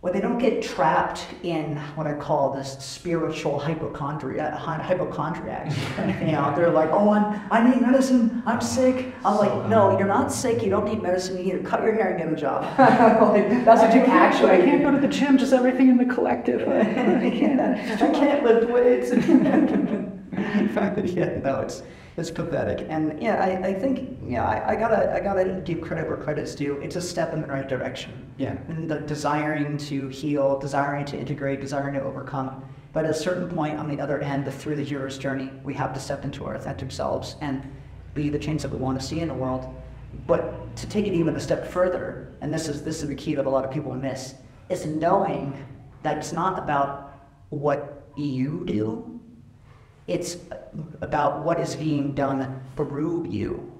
S2: when they don't get trapped in what I call this spiritual hypochondria, hy- hypochondriacs. [laughs] you know, they're like, oh, I'm, I need medicine, I'm sick. I'm like, no, uh, you're not sick, you don't need medicine, you need to cut your hair and get a job. [laughs] like, that's what you actually
S1: I can't go to the gym, just everything in the collective. [laughs]
S2: I can't lift weights. In fact, yeah, no, it's it's pathetic. And yeah, I, I think yeah, I, I gotta I gotta give credit where credit's due. It's a step in the right direction.
S1: Yeah.
S2: And the desiring to heal, desiring to integrate, desiring to overcome. But at a certain point on the other end, through the hero's journey, we have to step into our authentic selves and be the change that we want to see in the world. But to take it even a step further, and this is this is the key that a lot of people miss, is knowing that it's not about what you do, it's about what is being done through you.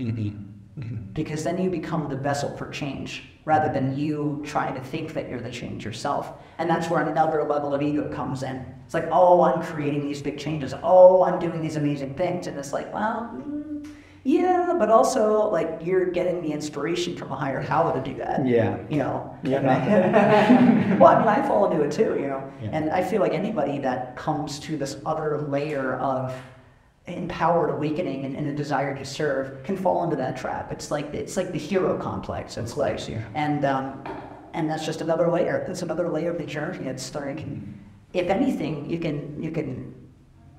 S2: Because then you become the vessel for change rather than you trying to think that you're the change yourself. And that's where another level of ego comes in. It's like, oh, I'm creating these big changes. Oh, I'm doing these amazing things. And it's like, well, mm, yeah, but also like you're getting the inspiration from a higher power to do that.
S1: Yeah.
S2: You know.
S1: Yeah, [laughs]
S2: well, I mean, I fall into it too, you know.
S1: Yeah.
S2: And I feel like anybody that comes to this other layer of empowered awakening and, and a desire to serve can fall into that trap. It's like it's like the hero complex. It's like,
S1: yeah.
S2: and um, and that's just another layer. That's another layer of the journey. It's like, if anything, you can you can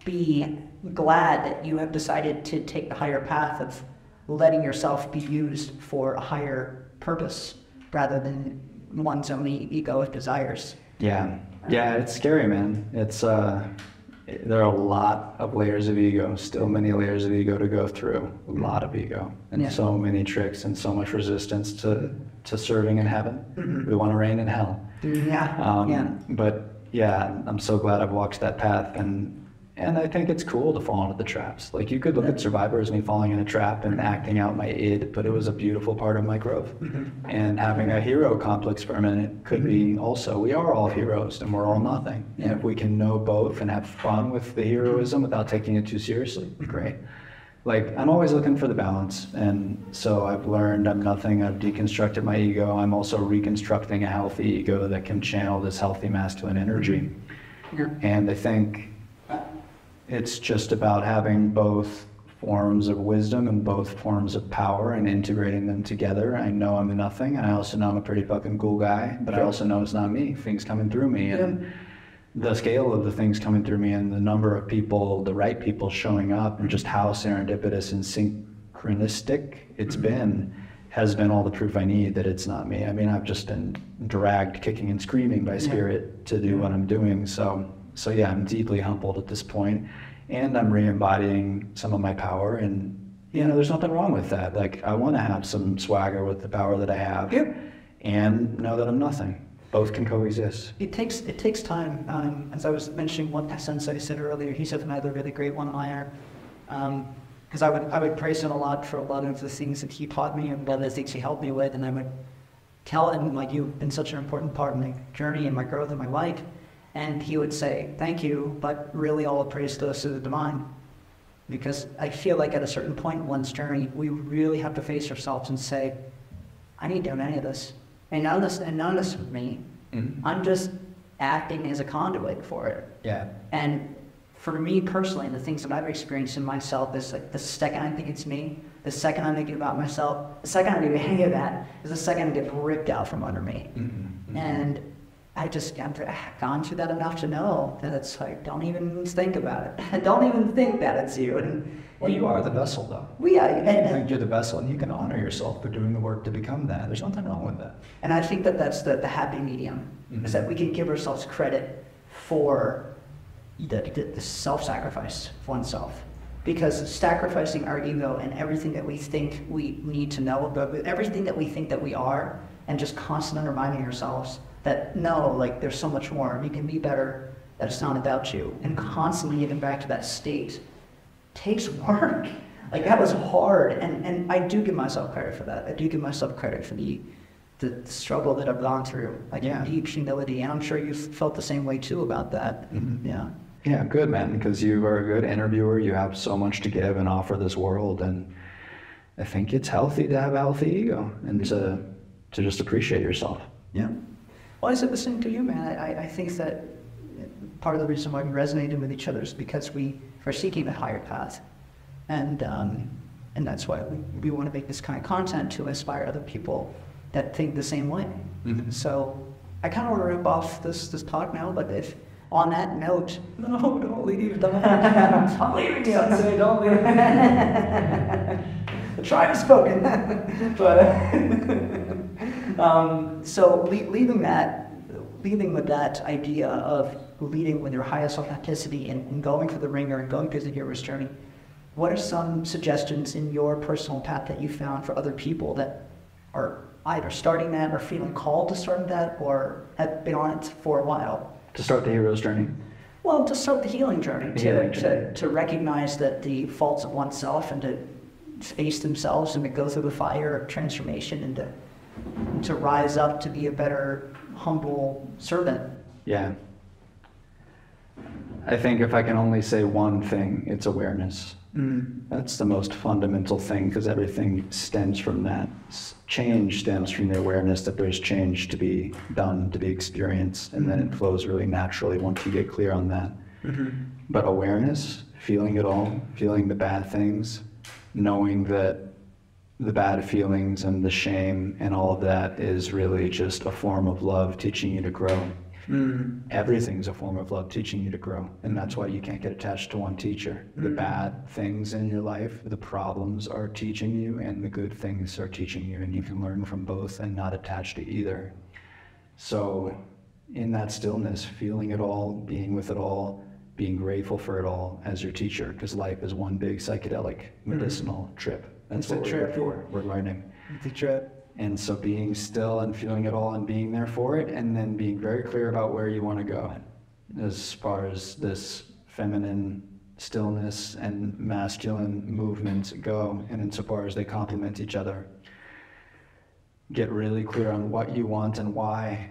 S2: be glad that you have decided to take the higher path of letting yourself be used for a higher purpose rather than one's own egoic desires.
S1: Yeah, yeah, it's scary, man. It's uh, there are a lot of layers of ego, still many layers of ego to go through. A lot of ego, and
S2: Yeah.
S1: so many tricks, and so much resistance to to serving in heaven. We want to reign in hell.
S2: Yeah.
S1: Um,
S2: yeah.
S1: But yeah, I'm so glad I've walked that path, and and I think it's cool to fall into the traps. Like you could look at Survivor as me falling in a trap and acting out my id, but it was a beautiful part of my growth. Mm-hmm. And having a hero complex for a minute could be mm-hmm. also. We are all heroes, and we're all nothing. And if we can know both and have fun with the heroism without taking it too seriously, great. Like I'm always looking for the balance, and so I've learned I'm nothing. I've deconstructed my ego. I'm also reconstructing a healthy ego that can channel this healthy masculine energy. And I think it's just about having both forms of wisdom and both forms of power and integrating them together. I know I'm nothing, and I also know I'm a pretty fucking cool guy, but I also know it's not me. Things coming through me, and the scale of the things coming through me, and the number of people, the right people showing up, and just how serendipitous and synchronistic it's mm-hmm. been. Has been all the proof I need that it's not me. I mean, I've just been dragged kicking and screaming by spirit to do what I'm doing. So, so yeah, I'm deeply humbled at this point, and I'm re-embodying some of my power. And you know, there's nothing wrong with that. Like, I want to have some swagger with the power that I have, and know that I'm nothing. Both can coexist.
S2: It takes it takes time. Um, as I was mentioning, what Sensei said earlier, he said another really great one-liner. Because I would I would praise him a lot for a lot of the things that he taught me and a lot the things he helped me with, and I would tell him like you've been such an important part of my journey and my growth in my life, and he would say thank you, but really all the praise goes to the divine. Because I feel like at a certain point in one's journey, we really have to face ourselves and say, I ain't doing any of this. And none of this, and none of this is me.
S1: Mhm.
S2: I'm just acting as a conduit for it.
S1: Yeah.
S2: And for me personally, the things that I've experienced in myself is like the second I think it's me, the second I'm thinking about myself, the second I do any of that is the second I get ripped out from under me.
S1: Mhm.
S2: And I just I've gone through that enough to know that it's like don't even think about it. [laughs] don't even think that it's you. And
S1: Well, you are the vessel, though.
S2: we are, and,
S1: think you're the vessel, and you can honor yourself for doing the work to become that. There's nothing wrong with that.
S2: And I think that that's the, the happy medium, is mm-hmm. that we can give ourselves credit for the, the, the self-sacrifice of oneself. Because sacrificing our ego and everything that we think we need to know about, everything that we think that we are, and just constantly reminding ourselves that no, like there's so much more, you can be better, that it's not about you, and constantly getting back to that state takes work. [laughs] Like that was hard, and, and I do give myself credit for that. I do give myself credit for the the struggle that I've gone through, like
S1: Yeah.
S2: deep humility, and I'm sure you've felt the same way too about that.
S1: Mhm.
S2: Yeah.
S1: Yeah, good man, because you are a good interviewer. You have so much to give and offer this world, and I think it's healthy to have a healthy ego and to to just appreciate yourself.
S2: Yeah. Well, I said the same to you, man. I, I- I think that part of the reason why we resonated with each other is because we are seeking a higher path. And, um, and that's why we, we want to make this kind of content to inspire other people that think the same way.
S1: Mhm.
S2: So I kind of want to wrap off this, this talk now, but if on that note, [laughs] no, don't leave, don't, I'm leaving you, I say, don't leave. [laughs] the tribe has spoken. [laughs] but, um, so le- leaving that, leaving with that idea of leading with your highest authenticity and, and going for the ringer and going through the hero's journey, what are some suggestions in your personal path that you found for other people that are either starting that or feeling called to start that or have been on it for a while?
S1: To start the hero's journey.
S2: Well, to start the healing journey,
S1: The
S2: to,
S1: healing journey.
S2: to recognize that the faults of oneself and to face themselves and to go through the fire of transformation and to, to rise up to be a better, humble servant.
S1: Yeah. I think if I can only say one thing, it's awareness. Mm. That's the most fundamental thing because everything stems from that. Change stems from the awareness that there's change to be done, to be experienced, and then it mm-hmm. flows really naturally once you get clear on that. Mm-hmm. But awareness, feeling it all, feeling the bad things, knowing that the bad feelings and the shame and all of that is really just a form of love teaching you to grow. Mm-hmm. Everything's a form of love teaching you to grow. And that's why you can't get attached to one teacher. The mm-hmm. bad things in your life, the problems are teaching you, and the good things are teaching you. And you can learn from both and not attach to either. So, in that stillness, feeling it all, being with it all, being grateful for it all as your teacher, because life is one big psychedelic mm-hmm. medicinal trip. That's
S2: It's a
S1: what we're here
S2: trip.
S1: for. We're learning.
S2: The trip.
S1: And so being still and feeling it all and being there for it, and then being very clear about where you want to go as far as this feminine stillness and masculine movements go, and insofar as they complement each other. Get really clear on what you want and why.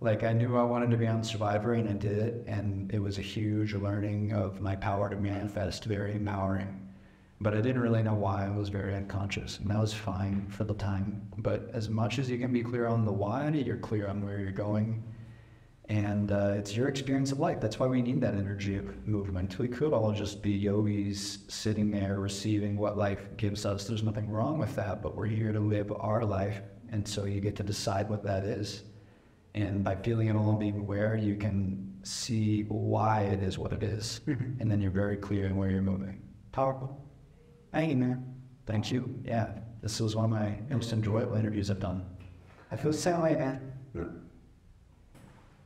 S1: Like, I knew I wanted to be on Survivor, and I did it, and it was a huge learning of my power to manifest, very empowering but I didn't really know why. I was very unconscious, and that was fine for the time. But as much as you can be clear on the why, you're clear on where you're going, and uh, it's your experience of life. That's why we need that energy of movement. We could all just be yogis sitting there receiving what life gives us. There's nothing wrong with that, but we're here to live our life, and so you get to decide what that is. And by feeling it all and being aware, you can see why it is what it is. and then you're very clear in where you're moving. Powerful. Thank you, man. Thank you. Yeah, this was one of my most enjoyable interviews I've done. I feel the same way, man.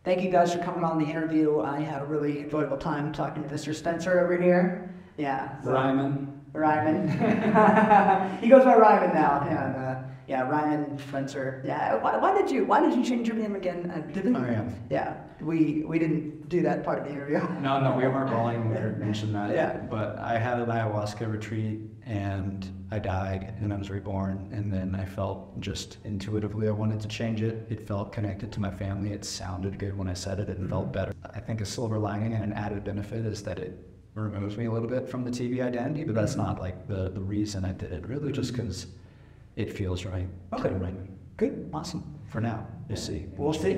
S2: Thank you guys for coming on the interview. I had a really enjoyable time talking to Mr. Spencer over here. Yeah. so-
S1: Reiman.
S2: Reiman. [laughs] he goes by Reiman now. And, uh, yeah, Ryan Spencer. Yeah. Why, why did you Why did you change your name again? Uh, didn't?
S1: Oh, yeah.
S2: Yeah. We we didn't do that part of the interview. [laughs]
S1: No, no, we weren't rolling when we mentioned that.
S2: Yeah.
S1: But I had an ayahuasca retreat and I died and I was reborn. And then I felt just intuitively I wanted to change it. It felt connected to my family. It sounded good when I said it. It felt better. I think a silver lining and an added benefit is that it removes me a little bit from the TV identity, but that's not like the, the reason I did it. Really just because it feels right.
S2: Okay.
S1: right.
S2: Good. Awesome.
S1: For now, we'll see.
S2: We'll see.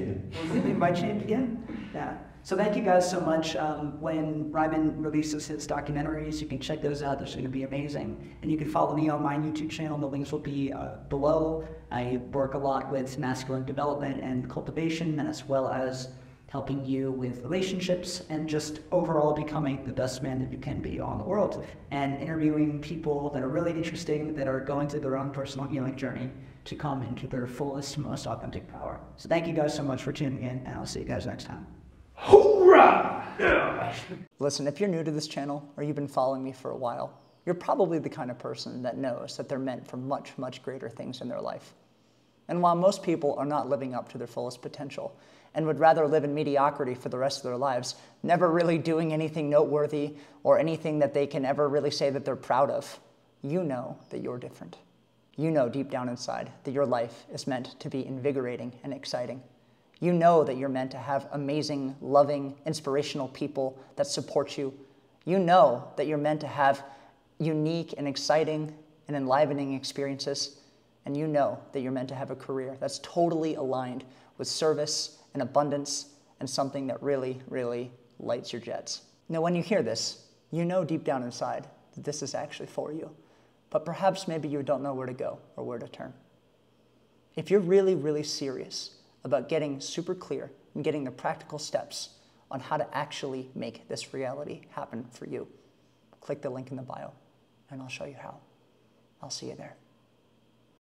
S2: We'll invite you in again. Yeah. So thank you guys so much. Um, when Reiman releases his documentaries, you can check those out. They're going to be amazing. And you can follow me on my YouTube channel. The links will be uh, below. I work a lot with masculine development and cultivation, and as well as helping you with relationships and just overall becoming the best man that you can be on the world. And interviewing people that are really interesting, that are going through their own personal healing journey to come into their fullest, most authentic power. So thank you guys so much for tuning in, and I'll see you guys next time. Hoorah! [laughs]
S4: Listen, if you're new to this channel or you've been following me for a while, you're probably the kind of person that knows that they're meant for much, much greater things in their life.
S2: And while most people are not living up to their fullest potential and would rather live in mediocrity for the rest of their lives, never really doing anything noteworthy or anything that they can ever really say that they're proud of, you know that you're different. You know deep down inside that your life is meant to be invigorating and exciting. You know that you're meant to have amazing, loving, inspirational people that support you. You know that you're meant to have unique and exciting and enlivening experiences. And you know that you're meant to have a career that's totally aligned with service and abundance and something that really, really lights your jets. Now, when you hear this, you know deep down inside that this is actually for you. But perhaps maybe you don't know where to go or where to turn. If you're really, really serious about getting super clear and getting the practical steps on how to actually make this reality happen for you, click the link in the bio and I'll show you how. I'll see you there.